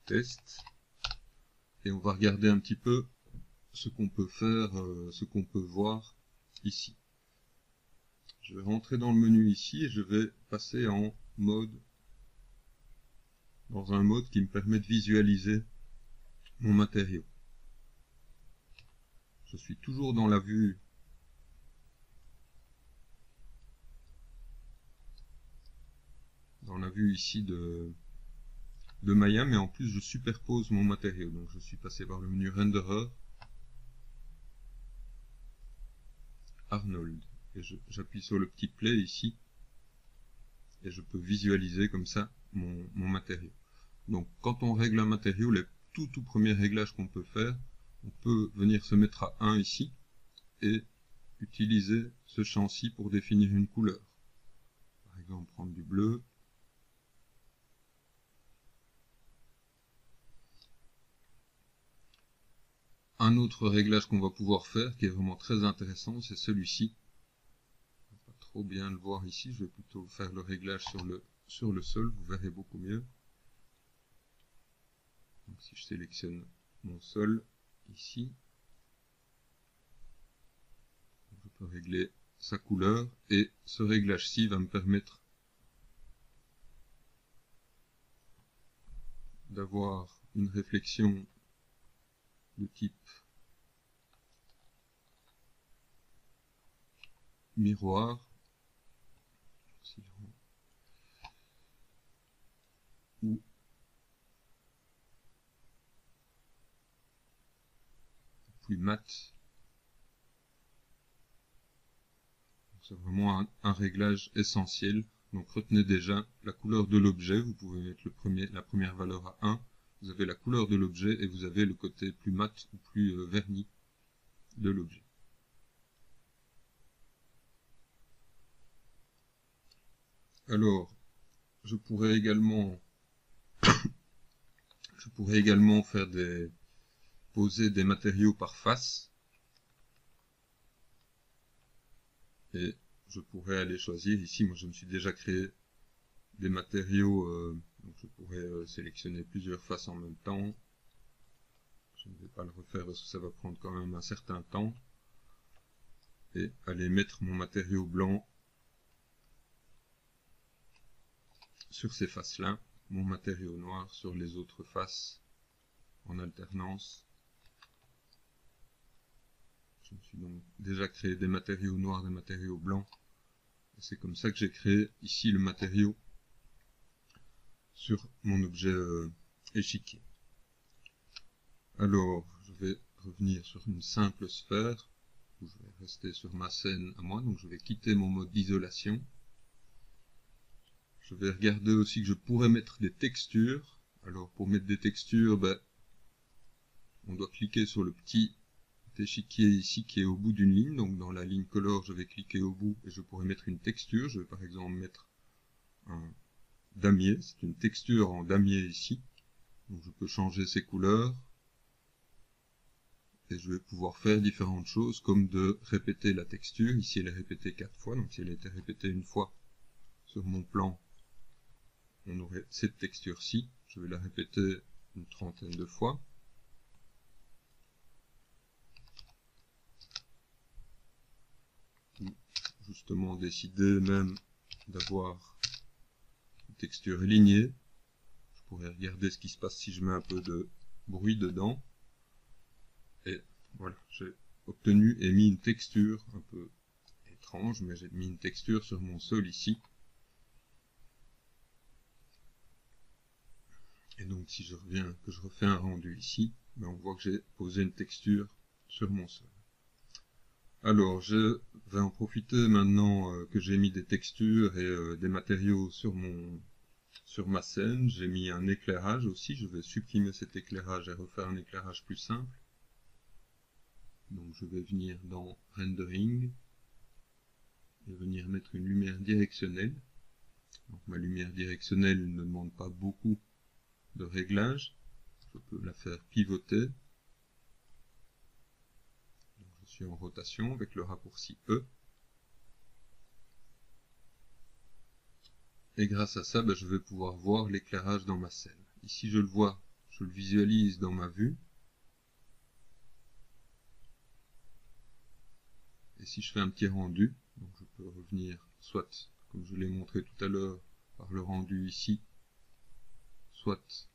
test. Et on va regarder un petit peu ce qu'on peut faire, euh, ce qu'on peut voir ici. Je vais rentrer dans le menu ici et je vais passer en mode dans un mode qui me permet de visualiser mon matériau. Je suis toujours dans la vue dans la vue ici de, de Maya, mais en plus je superpose mon matériau. Donc je suis passé par le menu Renderer, Arnold, j'appuie sur le petit play ici, et je peux visualiser comme ça mon, mon matériau. Donc quand on règle un matériau, les tout tout premiers réglages qu'on peut faire, on peut venir se mettre à 1 ici, et utiliser ce champ-ci pour définir une couleur. Par exemple, prendre du bleu, Un autre réglage qu'on va pouvoir faire, qui est vraiment très intéressant, c'est celui-ci. Trop bien le voir ici, je vais plutôt faire le réglage sur le, sur le sol, vous verrez beaucoup mieux. Si je sélectionne mon sol, ici, je peux régler sa couleur, et ce réglage-ci va me permettre d'avoir une réflexion de type miroir ou plus mat. C'est vraiment un, réglage essentiel. Donc retenez déjà la couleur de l'objet. Vous pouvez mettre le premier, la première valeur à 1 vous avez la couleur de l'objet et vous avez le côté plus mat ou plus euh, verni de l'objet. Alors, je pourrais également *coughs* je pourrais également faire des poser des matériaux par face et je pourrais aller choisir ici moi je me suis déjà créé des matériaux euh, donc je pourrais euh, sélectionner plusieurs faces en même temps. Je ne vais pas le refaire parce que ça va prendre quand même un certain temps. Et aller mettre mon matériau blanc sur ces faces-là, mon matériau noir sur les autres faces en alternance. Je me suis donc déjà créé des matériaux noirs, des matériaux blancs. Et c'est comme ça que j'ai créé ici le matériau sur mon objet euh, échiquier. Alors, je vais revenir sur une simple sphère, je vais rester sur ma scène à moi, donc je vais quitter mon mode d'isolation. Je vais regarder aussi que je pourrais mettre des textures. Alors pour mettre des textures, ben, on doit cliquer sur le petit échiquier ici qui est au bout d'une ligne. Donc dans la ligne color, je vais cliquer au bout et je pourrais mettre une texture. Je vais par exemple mettre un, damier, c'est une texture en damier ici. Donc je peux changer ses couleurs. Et je vais pouvoir faire différentes choses comme de répéter la texture. Ici elle est répétée quatre fois, donc si elle était répétée une fois sur mon plan, on aurait cette texture-ci. Je vais la répéter une trentaine de fois. Justement décider même d'avoir texture lignée. Je pourrais regarder ce qui se passe si je mets un peu de bruit dedans. Et voilà, j'ai obtenu et mis une texture un peu étrange, mais j'ai mis une texture sur mon sol ici. Et donc si je reviens, que je refais un rendu ici, ben, on voit que j'ai posé une texture sur mon sol. Alors, je vais en profiter maintenant euh, que j'ai mis des textures et euh, des matériaux sur mon sur ma scène. J'ai mis un éclairage aussi. Je vais supprimer cet éclairage et refaire un éclairage plus simple. Donc, je vais venir dans Rendering et venir mettre une lumière directionnelle. Donc, ma lumière directionnelle ne demande pas beaucoup de réglage. Je peux la faire pivoter en rotation avec le raccourci E. Et grâce à ça, ben, je vais pouvoir voir l'éclairage dans ma scène. Ici, je le vois, je le visualise dans ma vue. Et si je fais un petit rendu, donc je peux revenir soit, comme je l'ai montré tout à l'heure, par le rendu ici, soit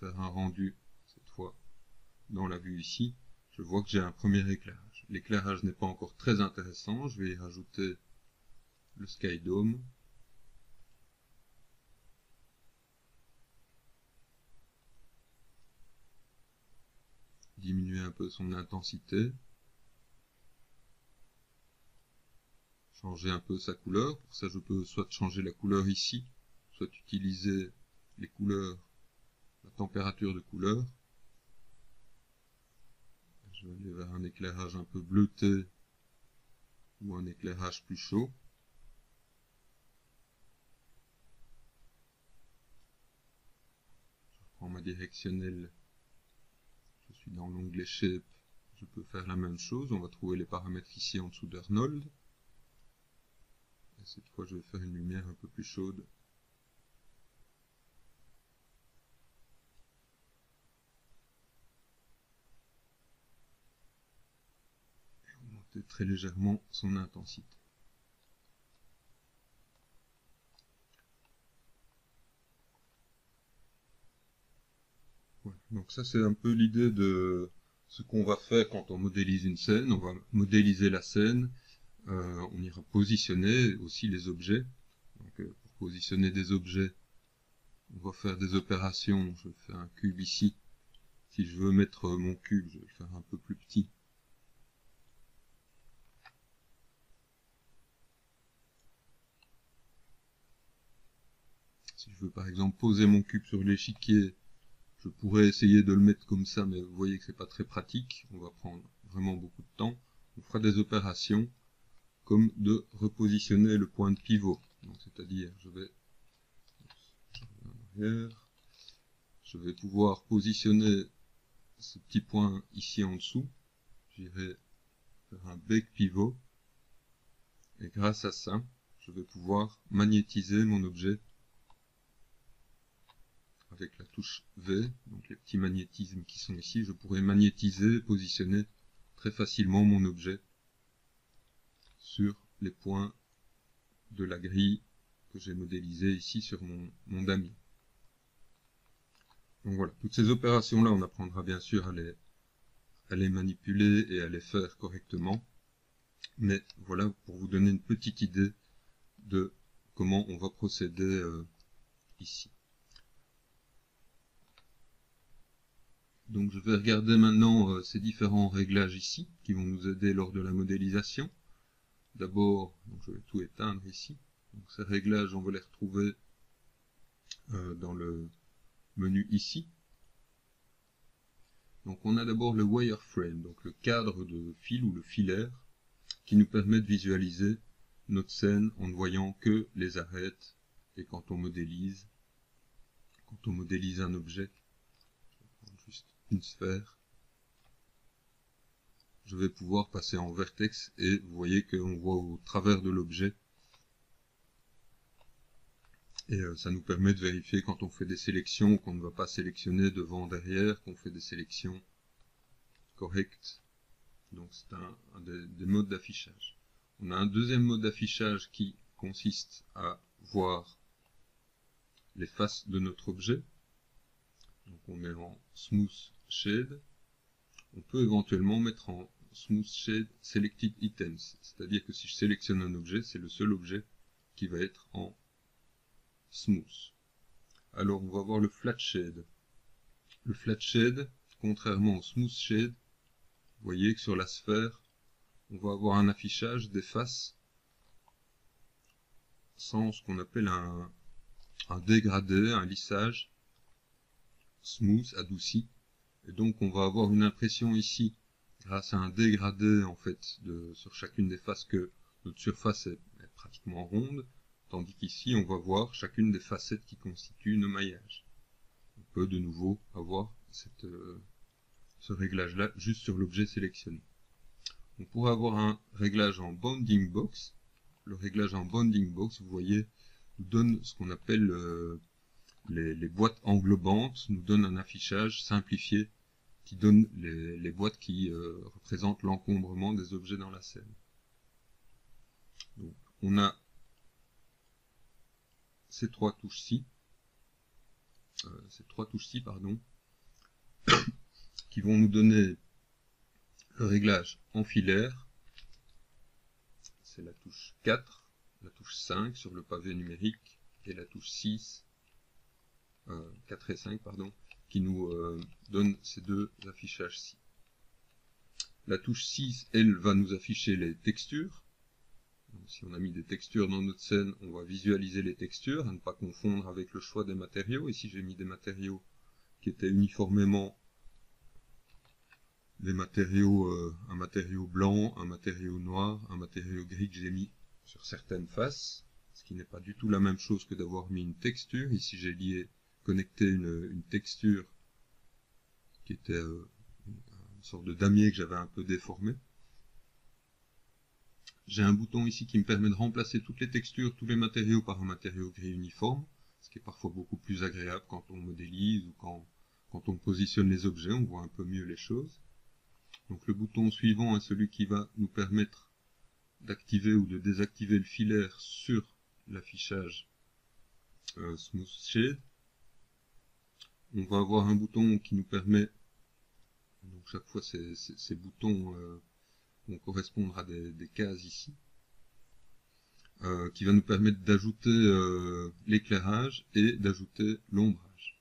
faire un rendu, cette fois, dans la vue ici, je vois que j'ai un premier éclairage. L'éclairage n'est pas encore très intéressant, je vais y rajouter le Sky Dome. Diminuer un peu son intensité. Changer un peu sa couleur. Pour ça, je peux soit changer la couleur ici, soit utiliser les couleurs, la température de couleur aller vers un éclairage un peu bleuté ou un éclairage plus chaud. Je reprends ma directionnelle, je suis dans l'onglet Shape, je peux faire la même chose, on va trouver les paramètres ici en dessous d'Arnold. Et cette fois je vais faire une lumière un peu plus chaude très légèrement son intensité. Donc ça c'est un peu l'idée de ce qu'on va faire quand on modélise une scène. On va modéliser la scène, euh, on ira positionner aussi les objets. Euh, pour positionner des objets, on va faire des opérations. Je fais un cube ici. Si je veux mettre mon cube, je vais le faire un peu plus petit. Si je veux par exemple poser mon cube sur l'échiquier, je pourrais essayer de le mettre comme ça, mais vous voyez que c'est pas très pratique. On va prendre vraiment beaucoup de temps. On fera des opérations comme de repositionner le point de pivot. C'est-à-dire, je vais je vais pouvoir positionner ce petit point ici en dessous. J'irai faire un bec pivot. Et grâce à ça, je vais pouvoir magnétiser mon objet avec la touche V, donc les petits magnétismes qui sont ici, je pourrais magnétiser, positionner très facilement mon objet sur les points de la grille que j'ai modélisé ici sur mon, mon. Donc voilà, toutes ces opérations-là, on apprendra bien sûr à les, à les manipuler et à les faire correctement. Mais voilà pour vous donner une petite idée de comment on va procéder euh, ici. Donc je vais regarder maintenant euh, ces différents réglages ici qui vont nous aider lors de la modélisation. D'abord, je vais tout éteindre ici. Ces réglages, on va les retrouver euh, dans le menu ici. Donc on a d'abord le wireframe, donc le cadre de fil ou le filaire, qui nous permet de visualiser notre scène en ne voyant que les arêtes et quand on modélise, quand on modélise un objet, une sphère, je vais pouvoir passer en vertex et vous voyez qu'on voit au travers de l'objet. Et euh, ça nous permet de vérifier quand on fait des sélections qu'on ne va pas sélectionner devant, derrière, qu'on fait des sélections correctes. Donc c'est un, des modes d'affichage. On a un deuxième mode d'affichage qui consiste à voir les faces de notre objet. Donc on est en smooth on peut éventuellement mettre en smooth shade selected items, c'est-à-dire que si je sélectionne un objet, c'est le seul objet qui va être en smooth. Alors on va voir le flat shade. Le flat shade contrairement au Smooth Shade, vous voyez que sur la sphère, on va avoir un affichage des faces sans ce qu'on appelle un dégradé, un lissage smooth, adouci. Et donc on va avoir une impression ici, grâce à un dégradé en fait sur chacune des faces, que notre surface est, pratiquement ronde, tandis qu'ici on va voir chacune des facettes qui constituent nos maillages. On peut de nouveau avoir euh, ce réglage-là juste sur l'objet sélectionné. On pourrait avoir un réglage en bounding box. Le réglage en bounding box, vous voyez, nous donne ce qu'on appelle euh, les, boîtes englobantes, nous donne un affichage simplifié qui donne les, boîtes qui euh, représentent l'encombrement des objets dans la scène. Donc, on a ces trois touches-ci, euh, ces trois touches-ci, pardon, *coughs* qui vont nous donner le réglage en filaire, c'est la touche 4, la touche 5 sur le pavé numérique, et la touche 6, 4 et 5, pardon, qui nous euh, donne ces deux affichages-ci. La touche 6, elle, va nous afficher les textures. si on a mis des textures dans notre scène, on va visualiser les textures, à ne pas confondre avec le choix des matériaux. Ici, j'ai mis des matériaux qui étaient uniformément des matériaux, euh, un matériau blanc, un matériau noir, un matériau gris que j'ai mis sur certaines faces, ce qui n'est pas du tout la même chose que d'avoir mis une texture. Ici, j'ai lié connecter une, texture qui était euh, une sorte de damier que j'avais un peu déformé. J'ai un bouton ici qui me permet de remplacer toutes les textures, tous les matériaux par un matériau gris uniforme, ce qui est parfois beaucoup plus agréable quand on modélise ou quand, quand on positionne les objets, on voit un peu mieux les choses. Donc le bouton suivant est celui qui va nous permettre d'activer ou de désactiver le filaire sur l'affichage euh, Smooth Shade on va avoir un bouton qui nous permet, donc chaque fois ces, boutons euh, vont correspondre à des, cases ici, euh, qui va nous permettre d'ajouter euh, l'éclairage et d'ajouter l'ombrage.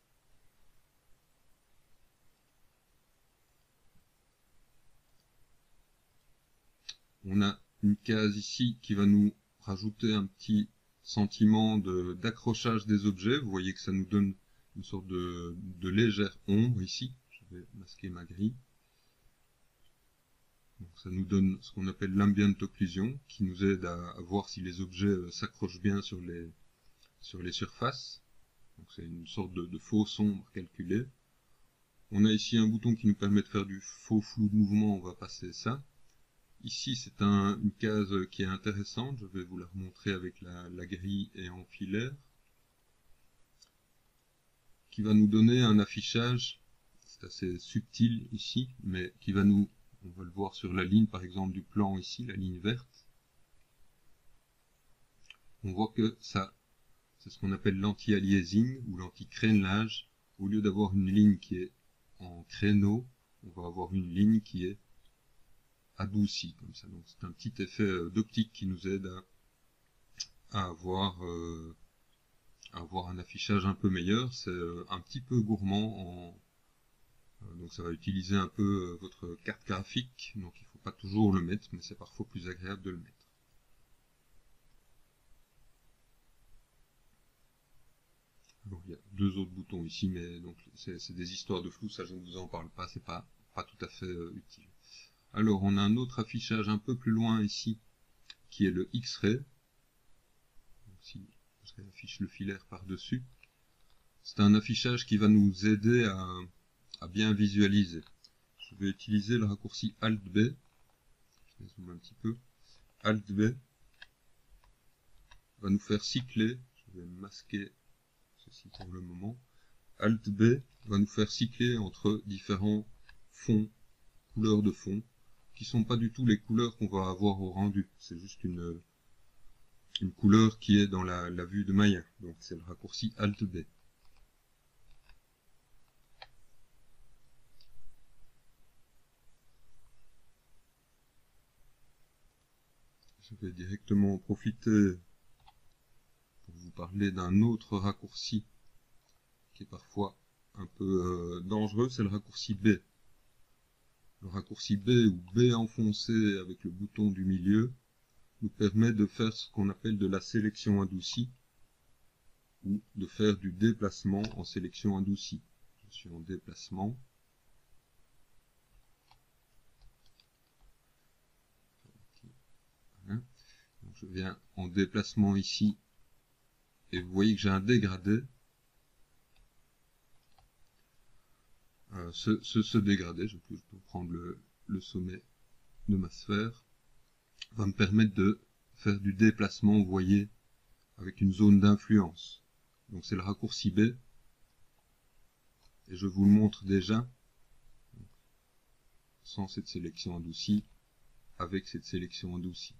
On a une case ici qui va nous rajouter un petit sentiment d'accrochage des objets. Vous voyez que ça nous donne une sorte de, légère ombre ici. Je vais masquer ma grille. ça nous donne ce qu'on appelle l'ambient occlusion, qui nous aide à, voir si les objets euh, s'accrochent bien sur les, sur les surfaces. c'est une sorte de, faux sombre calculé. On a ici un bouton qui nous permet de faire du faux flou de mouvement, on va passer ça. Ici, c'est une case qui est intéressante, je vais vous la remontrer avec la, la grille et en filaire qui va nous donner un affichage, c'est assez subtil ici, mais qui va nous, on va le voir sur la ligne par exemple du plan ici, la ligne verte. On voit que ça, c'est ce qu'on appelle l'anti-aliasing ou l'anti-crénelage. Au lieu d'avoir une ligne qui est en créneau, on va avoir une ligne qui est adoucie comme ça. Donc c'est un petit effet euh, d'optique qui nous aide à, avoir euh, avoir un affichage un peu meilleur. C'est euh, un petit peu gourmand en, euh, donc ça va utiliser un peu euh, votre carte graphique, donc il ne faut pas toujours le mettre, mais c'est parfois plus agréable de le mettre. il y a deux autres boutons ici, mais donc c'est des histoires de flou, ça je ne vous en parle pas, c'est pas, pas tout à fait utile. Alors on a un autre affichage un peu plus loin ici, qui est le X-Ray affiche le filaire par-dessus. C'est un affichage qui va nous aider à, bien visualiser. Je vais utiliser le raccourci Alt-B. Je vais un petit peu. Alt-B va nous faire cycler. Je vais masquer ceci pour le moment. Alt-B va nous faire cycler entre différents fonds, couleurs de fond, qui sont pas du tout les couleurs qu'on va avoir au rendu. C'est juste une, une couleur qui est dans la, vue de Maya. Donc c'est le raccourci Alt B. Je vais directement profiter pour vous parler d'un autre raccourci qui est parfois un peu euh, dangereux, c'est le raccourci B. le raccourci B ou B enfoncé avec le bouton du milieu nous permet de faire ce qu'on appelle de la sélection adoucie ou de faire du déplacement en sélection adoucie. Je suis en déplacement. je viens en déplacement ici et vous voyez que j'ai un dégradé. Euh, ce, dégradé, je peux, prendre le, sommet de ma sphère, va me permettre de faire du déplacement, vous voyez, avec une zone d'influence. Donc c'est le raccourci B. Et je vous le montre déjà, sans cette sélection adoucie, avec cette sélection adoucie.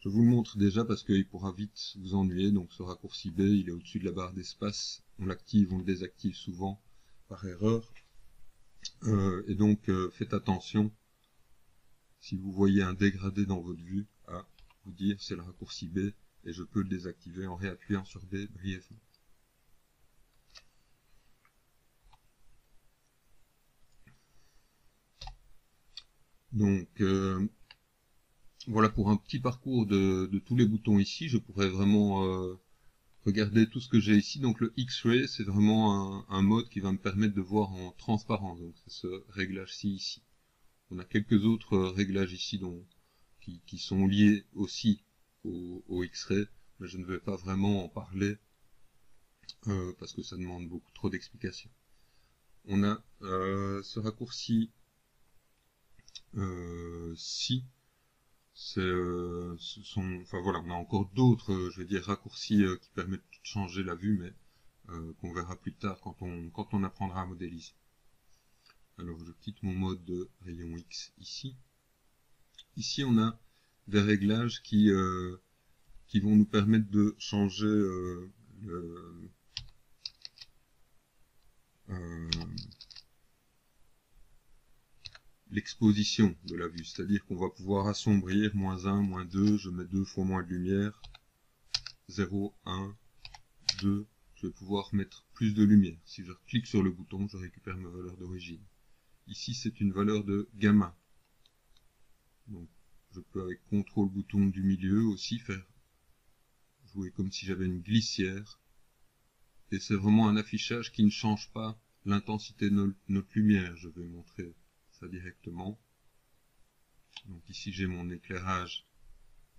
Je vous le montre déjà parce qu'il pourra vite vous ennuyer. Donc ce raccourci B, il est au-dessus de la barre d'espace. On l'active, on le désactive souvent par erreur. Euh, et donc euh, faites attention si vous voyez un dégradé dans votre vue à vous dire c'est le raccourci B et je peux le désactiver en réappuyant sur B brièvement. Donc euh, voilà pour un petit parcours de, tous les boutons ici. Je pourrais vraiment euh, regarder tout ce que j'ai ici. Donc le X-Ray, c'est vraiment un, mode qui va me permettre de voir en transparence. Donc c'est ce réglage-ci ici. On a quelques autres euh, réglages ici dont, qui, sont liés aussi au, X-Ray, mais je ne vais pas vraiment en parler euh, parce que ça demande beaucoup trop d'explications. On a ce raccourci euh, si euh, enfin on a encore d'autres, euh, je vais dire, raccourcis euh, qui permettent de changer la vue, mais qu'on verra plus tard quand on, quand on apprendra à modéliser. Alors je quitte mon mode de rayon X ici. Ici on a des réglages qui, qui vont nous permettre de changer le, l'exposition de la vue, c'est-à-dire qu'on va pouvoir assombrir moins 1, moins 2, je mets 2 fois moins de lumière, 0, 1, 2, je vais pouvoir mettre plus de lumière. Si je clique sur le bouton, je récupère ma valeur d'origine. Ici, c'est une valeur de gamma. Donc, je peux avec CTRL bouton du milieu aussi faire jouer comme si j'avais une glissière. Et c'est vraiment un affichage qui ne change pas l'intensité de notre lumière. Je vais montrer directement. Donc ici j'ai mon éclairage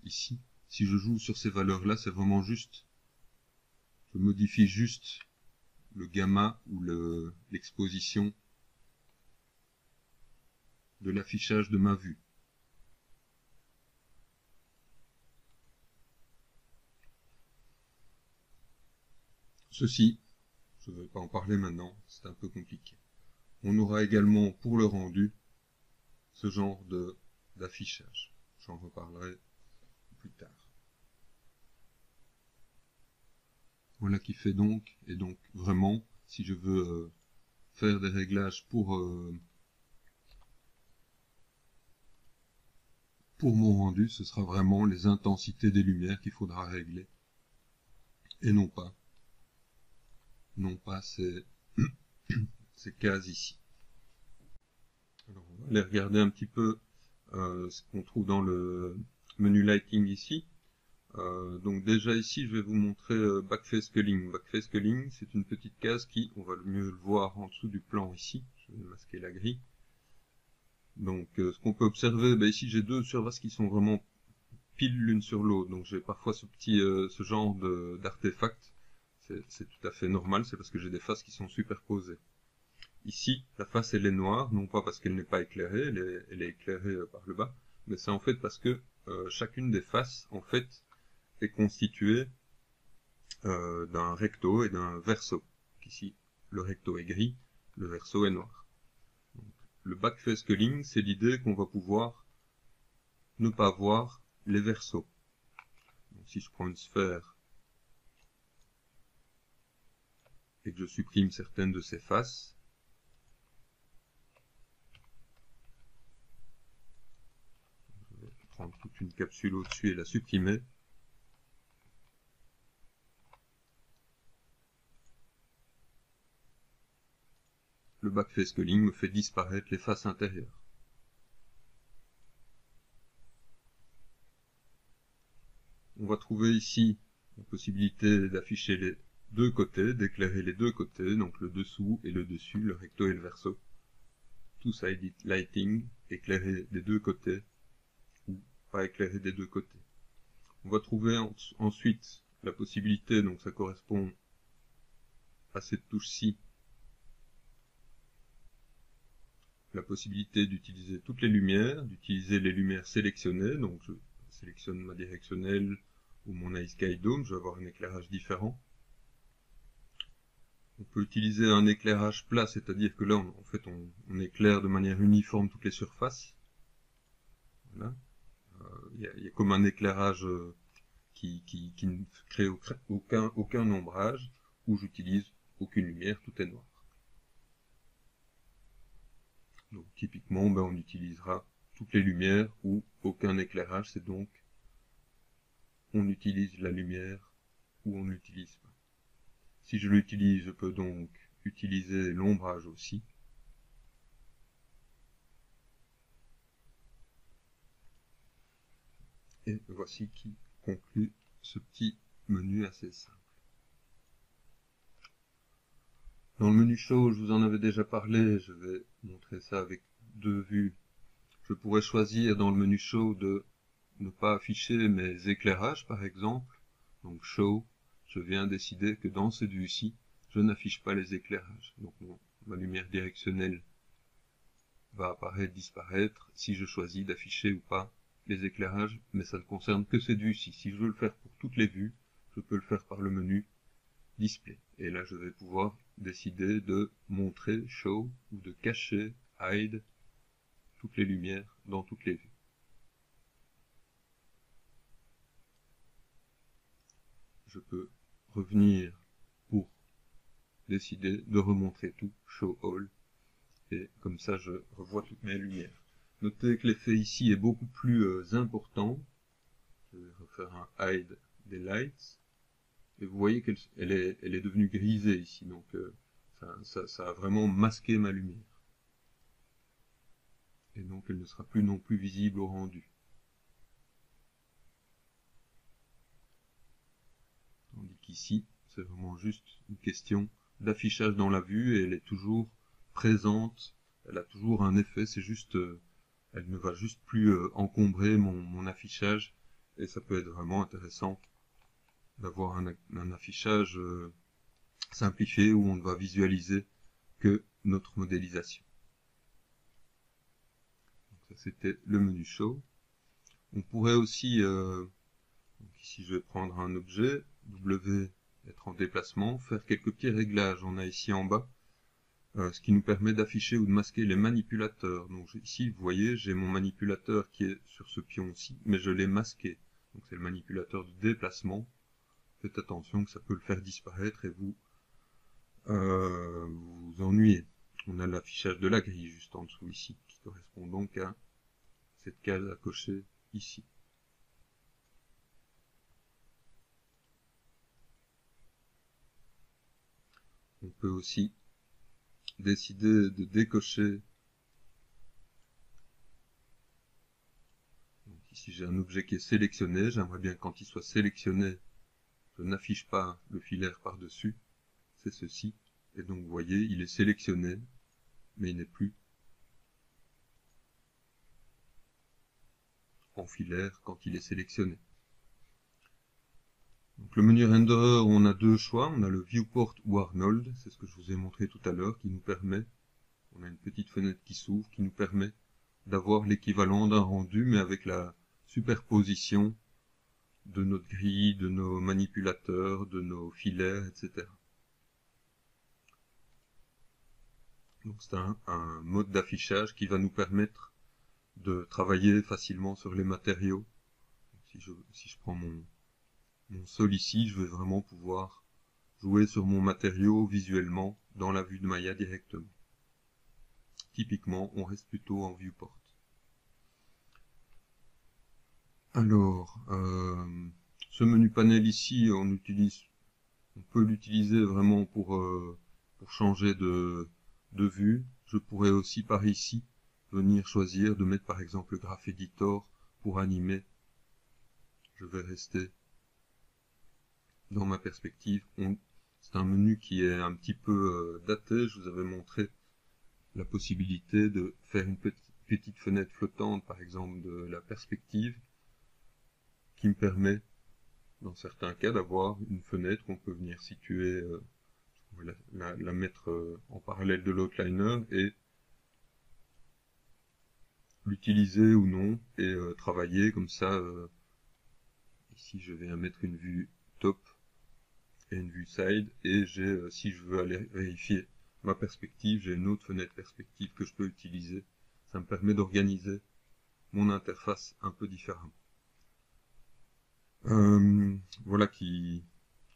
ici. Si je joue sur ces valeurs-là, c'est vraiment juste, je modifie juste le gamma ou l'exposition de l'affichage de ma vue. Ceci, je ne vais pas en parler maintenant, c'est un peu compliqué. On aura également pour le rendu ce genre d'affichage. J'en reparlerai plus tard. Voilà qui fait donc, et donc vraiment, si je veux euh, faire des réglages pour, euh, pour mon rendu, ce sera vraiment les intensités des lumières qu'il faudra régler, et non pas, non pas ces, *clears throat* ces cases ici. Alors, on va aller regarder un petit peu euh, ce qu'on trouve dans le menu lighting ici. Euh, donc déjà ici, je vais vous montrer euh, Backface Culling. Backface Culling, c'est une petite case qui, on va mieux le voir en dessous du plan ici. Je vais masquer la grille. Donc ce qu'on peut observer, ben, ici j'ai deux surfaces qui sont vraiment pile l'une sur l'autre. Donc j'ai parfois ce petit, ce genre d'artefact. C'est tout à fait normal, c'est parce que j'ai des faces qui sont superposées. Ici, la face elle est noire, non pas parce qu'elle n'est pas éclairée, elle est, éclairée euh, par le bas, mais c'est en fait parce que euh, chacune des faces en fait est constituée euh, d'un recto et d'un verso. Ici, le recto est gris, le verso est noir. Le backface culling, c'est l'idée qu'on va pouvoir ne pas voir les versos. si je prends une sphère et que je supprime certaines de ses faces, toute une capsule au-dessus et la supprimer. Le backface culling me fait disparaître les faces intérieures. On va trouver ici la possibilité d'afficher les deux côtés, d'éclairer les deux côtés, donc le dessous et le dessus, le recto et le verso. Tout ça dit lighting, éclairer des deux côtés, ou pas éclairer des deux côtés. On va trouver ensuite la possibilité, donc ça correspond à cette touche-ci, la possibilité d'utiliser toutes les lumières, d'utiliser les lumières sélectionnées, donc je sélectionne ma directionnelle ou mon Ice Sky Dome, je vais avoir un éclairage différent. On peut utiliser un éclairage plat, c'est-à-dire que là, en fait, on, éclaire de manière uniforme toutes les surfaces. Voilà. Il euh, y, a comme un éclairage euh, qui, ne crée aucun ombrage, où j'utilise aucune lumière, tout est noir. Donc typiquement, ben, on utilisera toutes les lumières ou aucun éclairage, c'est donc on utilise la lumière ou on n'utilise pas. Si je l'utilise, je peux donc utiliser l'ombrage aussi. Et voici qui conclut ce petit menu assez simple. Dans le menu show, je vous en avais déjà parlé, je vais montrer ça avec deux vues. Je pourrais choisir dans le menu show de ne pas afficher mes éclairages par exemple. Donc show, je viens décider que dans cette vue-ci, je n'affiche pas les éclairages. Donc ma lumière directionnelle va apparaître, disparaître, si je choisis d'afficher ou pas les éclairages, mais ça ne concerne que cette vue-ci. Si je veux le faire pour toutes les vues, je peux le faire par le menu display. Et là, je vais pouvoir décider de montrer, show, ou de cacher, hide, toutes les lumières dans toutes les vues. Je peux revenir pour décider de remontrer tout, show all, et comme ça je revois toutes mes lumières. Notez que l'effet ici est beaucoup plus euh, important. Je vais refaire un hide des lights. Et vous voyez qu'elle est, devenue grisée ici, donc euh, ça, ça, a vraiment masqué ma lumière. Et donc elle ne sera plus non plus visible au rendu. Tandis qu'ici, c'est vraiment juste une question d'affichage dans la vue et elle est toujours présente, elle a toujours un effet, c'est juste, euh, elle ne va juste plus euh, encombrer mon, affichage et ça peut être vraiment intéressant d'avoir un, affichage euh, simplifié où on ne va visualiser que notre modélisation. ça c'était le menu show. On pourrait aussi, ici je vais prendre un objet, W être en déplacement, faire quelques petits réglages. On a ici en bas euh, ce qui nous permet d'afficher ou de masquer les manipulateurs. Donc ici, vous voyez, j'ai mon manipulateur qui est sur ce pion-ci, mais je l'ai masqué. Donc c'est le manipulateur de déplacement. Faites attention que ça peut le faire disparaître et vous euh, vous ennuyez. On a l'affichage de la grille juste en dessous ici, qui correspond donc à cette case à cocher ici. On peut aussi décider de décocher. ici j'ai un objet qui est sélectionné, j'aimerais bien quand il soit sélectionné, n'affiche pas le filaire par-dessus, c'est ceci. Et donc vous voyez, il est sélectionné, mais il n'est plus en filaire quand il est sélectionné. Donc le menu renderer, on a deux choix. On a le viewport ou Arnold, c'est ce que je vous ai montré tout à l'heure, qui nous permet, on a une petite fenêtre qui s'ouvre, qui nous permet d'avoir l'équivalent d'un rendu, mais avec la superposition de notre grille, de nos manipulateurs, de nos filaires, etc. Donc c'est un, mode d'affichage qui va nous permettre de travailler facilement sur les matériaux. Si je, prends mon, mon sol ici, je vais vraiment pouvoir jouer sur mon matériau visuellement dans la vue de Maya directement. Typiquement, on reste plutôt en viewport. Alors, euh, ce menu panel ici, on utilise, on peut l'utiliser vraiment pour, euh, changer de, de vue. Je pourrais aussi par ici venir choisir de mettre par exemple le Graph Editor pour animer. Je vais rester dans ma perspective. C'est un menu qui est un petit peu euh, daté. Je vous avais montré la possibilité de faire une petite fenêtre flottante, par exemple, de la perspective, qui me permet, dans certains cas, d'avoir une fenêtre qu'on peut venir situer, euh, la, mettre euh, en parallèle de l'outliner et l'utiliser ou non et euh, travailler comme ça. ici, je vais mettre une vue top et une vue side et j'ai, si je veux aller vérifier ma perspective, j'ai une autre fenêtre perspective que je peux utiliser. Ça me permet d'organiser mon interface un peu différemment. Euh, voilà qui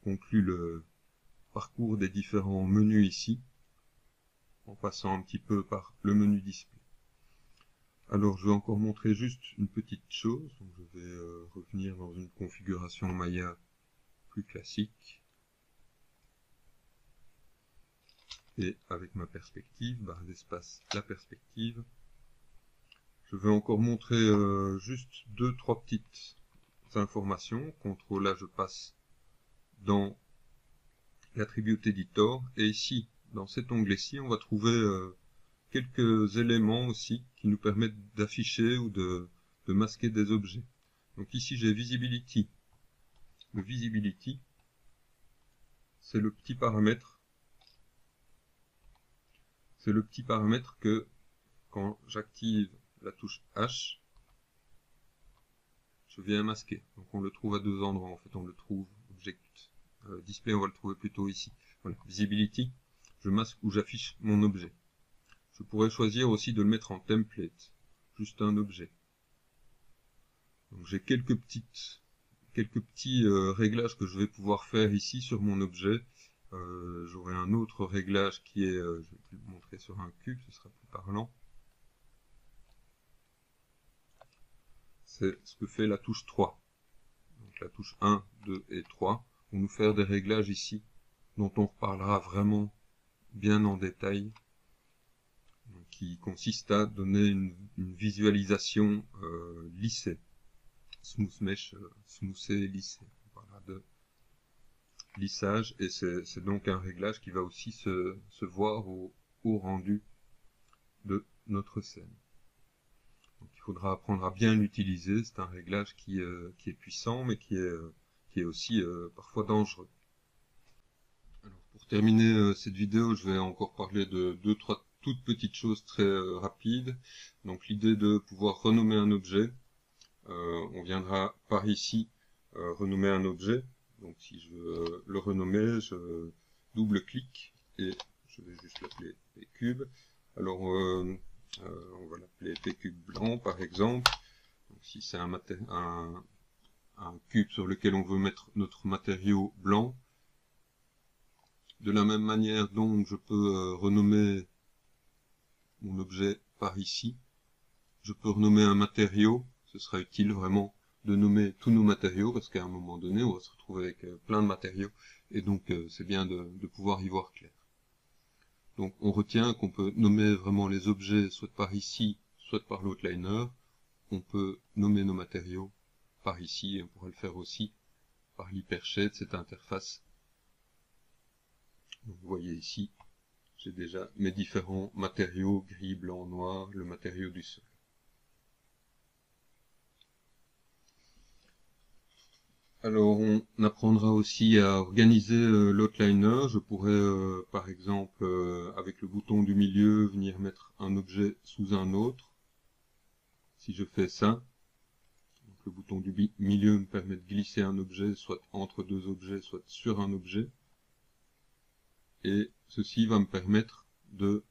conclut le parcours des différents menus ici, en passant un petit peu par le menu display. Alors je vais encore montrer juste une petite chose, je vais euh, revenir dans une configuration Maya plus classique. et avec ma perspective, barre d'espace, la perspective. Je vais encore montrer euh, juste deux, trois petites informations. CTRL là, je passe dans l'attribut editor. Et ici, dans cet onglet-ci, on va trouver euh, quelques éléments aussi qui nous permettent d'afficher ou de, de masquer des objets. Donc ici, j'ai Visibility. Le Visibility, c'est le petit paramètre c'est le petit paramètre que quand j'active la touche H, je viens masquer. Donc on le trouve à deux endroits en fait, on le trouve Object euh, Display, on va le trouver plutôt ici. Voilà, Visibility, je masque ou j'affiche mon objet. Je pourrais choisir aussi de le mettre en template, juste un objet. Donc j'ai quelques petites quelques petits euh, réglages que je vais pouvoir faire ici sur mon objet euh, j'aurai un autre réglage qui est, je vais le montrer sur un cube, ce sera plus parlant. C'est ce que fait la touche 3. Donc la touche 1, 2 et 3 vont nous faire des réglages ici, dont on reparlera vraiment bien en détail, qui consiste à donner une, visualisation euh, lissée. Smooth mesh, euh, smoothé, lissé. Voilà, de lissage et c'est donc un réglage qui va aussi se, voir au, rendu de notre scène. Il faudra apprendre à bien l'utiliser, c'est un réglage qui, euh, qui, est puissant mais qui est, euh, qui est aussi euh, parfois dangereux. pour terminer cette vidéo, je vais encore parler de deux, trois toutes petites choses très rapides. Donc l'idée de pouvoir renommer un objet, on viendra par ici renommer un objet, donc si je veux le renommer, je double-clique et je vais juste l'appeler P-cube. Alors on va l'appeler P-cube blanc par exemple. Donc, si c'est un, un, un cube sur lequel on veut mettre notre matériau blanc, de la même manière donc je peux euh, renommer mon objet par ici. Je peux renommer un matériau, ce sera utile vraiment de nommer tous nos matériaux, parce qu'à un moment donné, on va se retrouver avec euh, plein de matériaux, et donc euh, c'est bien de, pouvoir y voir clair. Donc on retient qu'on peut nommer vraiment les objets soit par ici, soit par l'outliner. On peut nommer nos matériaux par ici, et on pourra le faire aussi par l'hypershade, cette interface. vous voyez ici, j'ai déjà mes différents matériaux, gris, blanc, noir, le matériau du sol. Alors on apprendra aussi à organiser euh, l'outliner. Je pourrais euh, par exemple euh, avec le bouton du milieu venir mettre un objet sous un autre. Si je fais ça, le bouton du milieu me permet de glisser un objet soit entre deux objets, soit sur un objet. Et ceci va me permettre de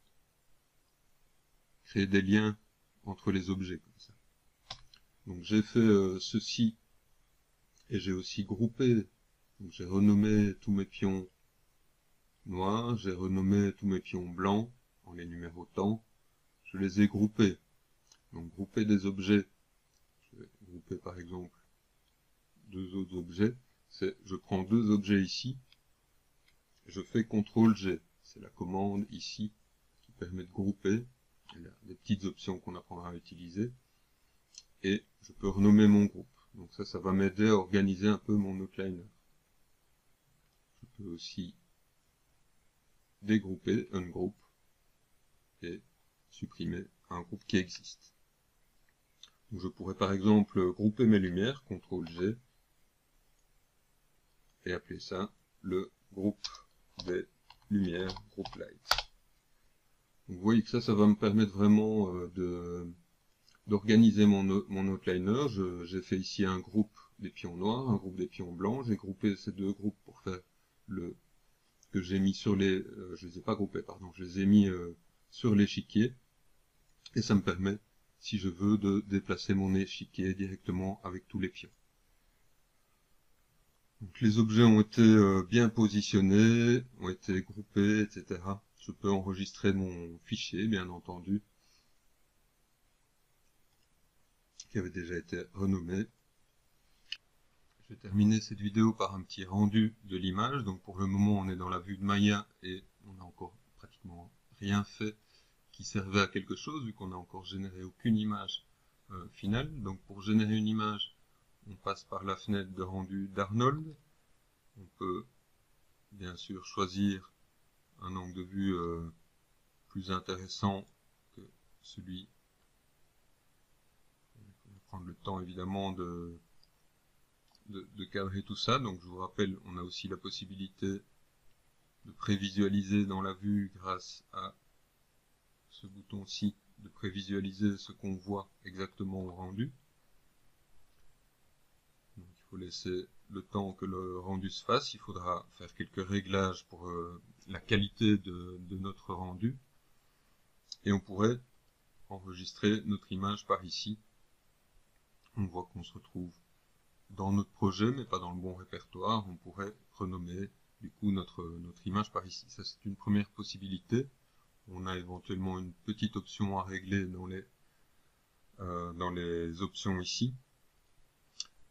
créer des liens entre les objets comme ça. Donc j'ai fait ceci et j'ai aussi groupé, j'ai renommé tous mes pions noirs, j'ai renommé tous mes pions blancs en les numérotant, je les ai groupés. Donc grouper des objets, je vais grouper par exemple deux autres objets, c'est je prends deux objets ici, je fais CTRL G, c'est la commande ici qui permet de grouper. Il des petites options qu'on apprendra à utiliser. Et je peux renommer mon groupe. Donc ça, ça va m'aider à organiser un peu mon outliner. Je peux aussi dégrouper, un groupe, et supprimer un groupe qui existe. Donc je pourrais par exemple grouper mes lumières, CTRL G, et appeler ça le groupe des lumières, groupe light. vous voyez que ça, ça va me permettre vraiment euh, de d'organiser mon, mon outliner. J'ai fait ici un groupe des pions noirs, un groupe des pions blancs. J'ai groupé ces deux groupes pour faire le que j'ai mis sur les... Euh, je les ai pas groupés, pardon. Je les ai mis euh, sur l'échiquier. Et ça me permet, si je veux, de déplacer mon échiquier directement avec tous les pions. Donc les objets ont été euh, bien positionnés, ont été groupés, etc. Je peux enregistrer mon fichier, bien entendu, qui avait déjà été renommé. Je vais terminer cette vidéo par un petit rendu de l'image. Donc pour le moment, on est dans la vue de Maya et on n'a encore pratiquement rien fait qui servait à quelque chose, vu qu'on n'a encore généré aucune image euh, finale. Donc pour générer une image, on passe par la fenêtre de rendu d'Arnold. On peut bien sûr choisir un angle de vue euh, plus intéressant que celui. Prendre le temps évidemment de, de, de, cadrer tout ça. Donc je vous rappelle, on a aussi la possibilité de prévisualiser dans la vue grâce à ce bouton-ci, de prévisualiser ce qu'on voit exactement au rendu laisser le temps que le rendu se fasse. Il faudra faire quelques réglages pour euh, la qualité de, notre rendu. Et on pourrait enregistrer notre image par ici. On voit qu'on se retrouve dans notre projet, mais pas dans le bon répertoire. On pourrait renommer du coup notre, image par ici. Ça, c'est une première possibilité. On a éventuellement une petite option à régler dans les, euh, options ici.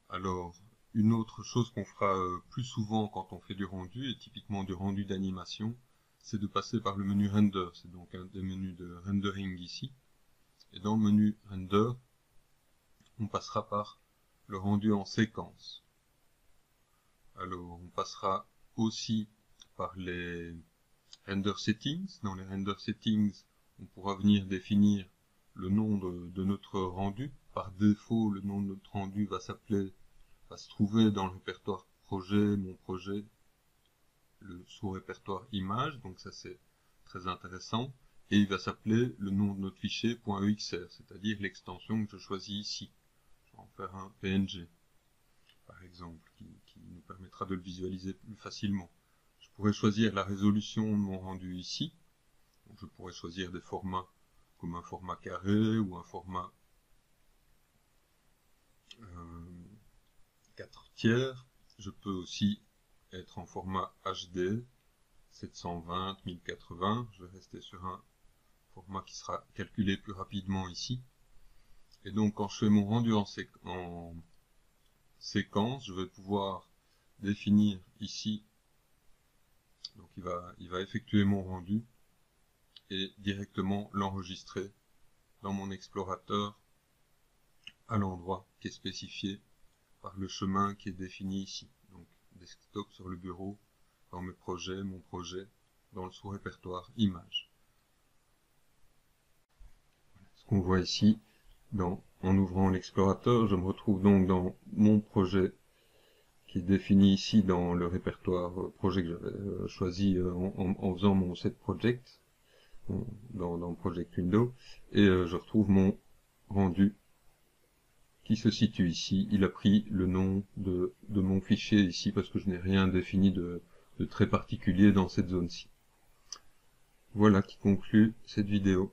Alors, une autre chose qu'on fera euh, plus souvent quand on fait du rendu, et typiquement du rendu d'animation, c'est de passer par le menu Render. C'est donc un des menus de rendering ici. Et dans le menu Render, on passera par le rendu en séquence. Alors, on passera aussi par les Render Settings. Dans les Render Settings, on pourra venir définir le nom de notre rendu. Par défaut, le nom de notre rendu va s'appeler se trouver dans le répertoire projet, mon projet, le sous-répertoire image, donc ça c'est très intéressant, et il va s'appeler le nom de notre fichier .exr, c'est-à-dire l'extension que je choisis ici. En faire un PNG, par exemple, qui, nous permettra de le visualiser plus facilement. Je pourrais choisir la résolution de mon rendu ici, je pourrais choisir des formats comme un format carré ou un format euh, 4 tiers. Je peux aussi être en format HD, 720, 1080. Je vais rester sur un format qui sera calculé plus rapidement ici. Et donc quand je fais mon rendu en, en séquence, je vais pouvoir définir ici, donc il va effectuer mon rendu et directement l'enregistrer dans mon explorateur à l'endroit qui est spécifié par le chemin qui est défini ici. Donc desktop sur le bureau, dans mes projets, mon projet, dans le sous-répertoire images. Ce qu'on voit ici, en ouvrant l'explorateur, je me retrouve donc dans mon projet qui est défini ici dans le répertoire euh, projet que j'avais euh, choisi euh, en, faisant mon set project dans, Project Window et je retrouve mon rendu qui se situe ici. Il a pris le nom de, mon fichier ici parce que je n'ai rien défini de très particulier dans cette zone-ci. Voilà qui conclut cette vidéo.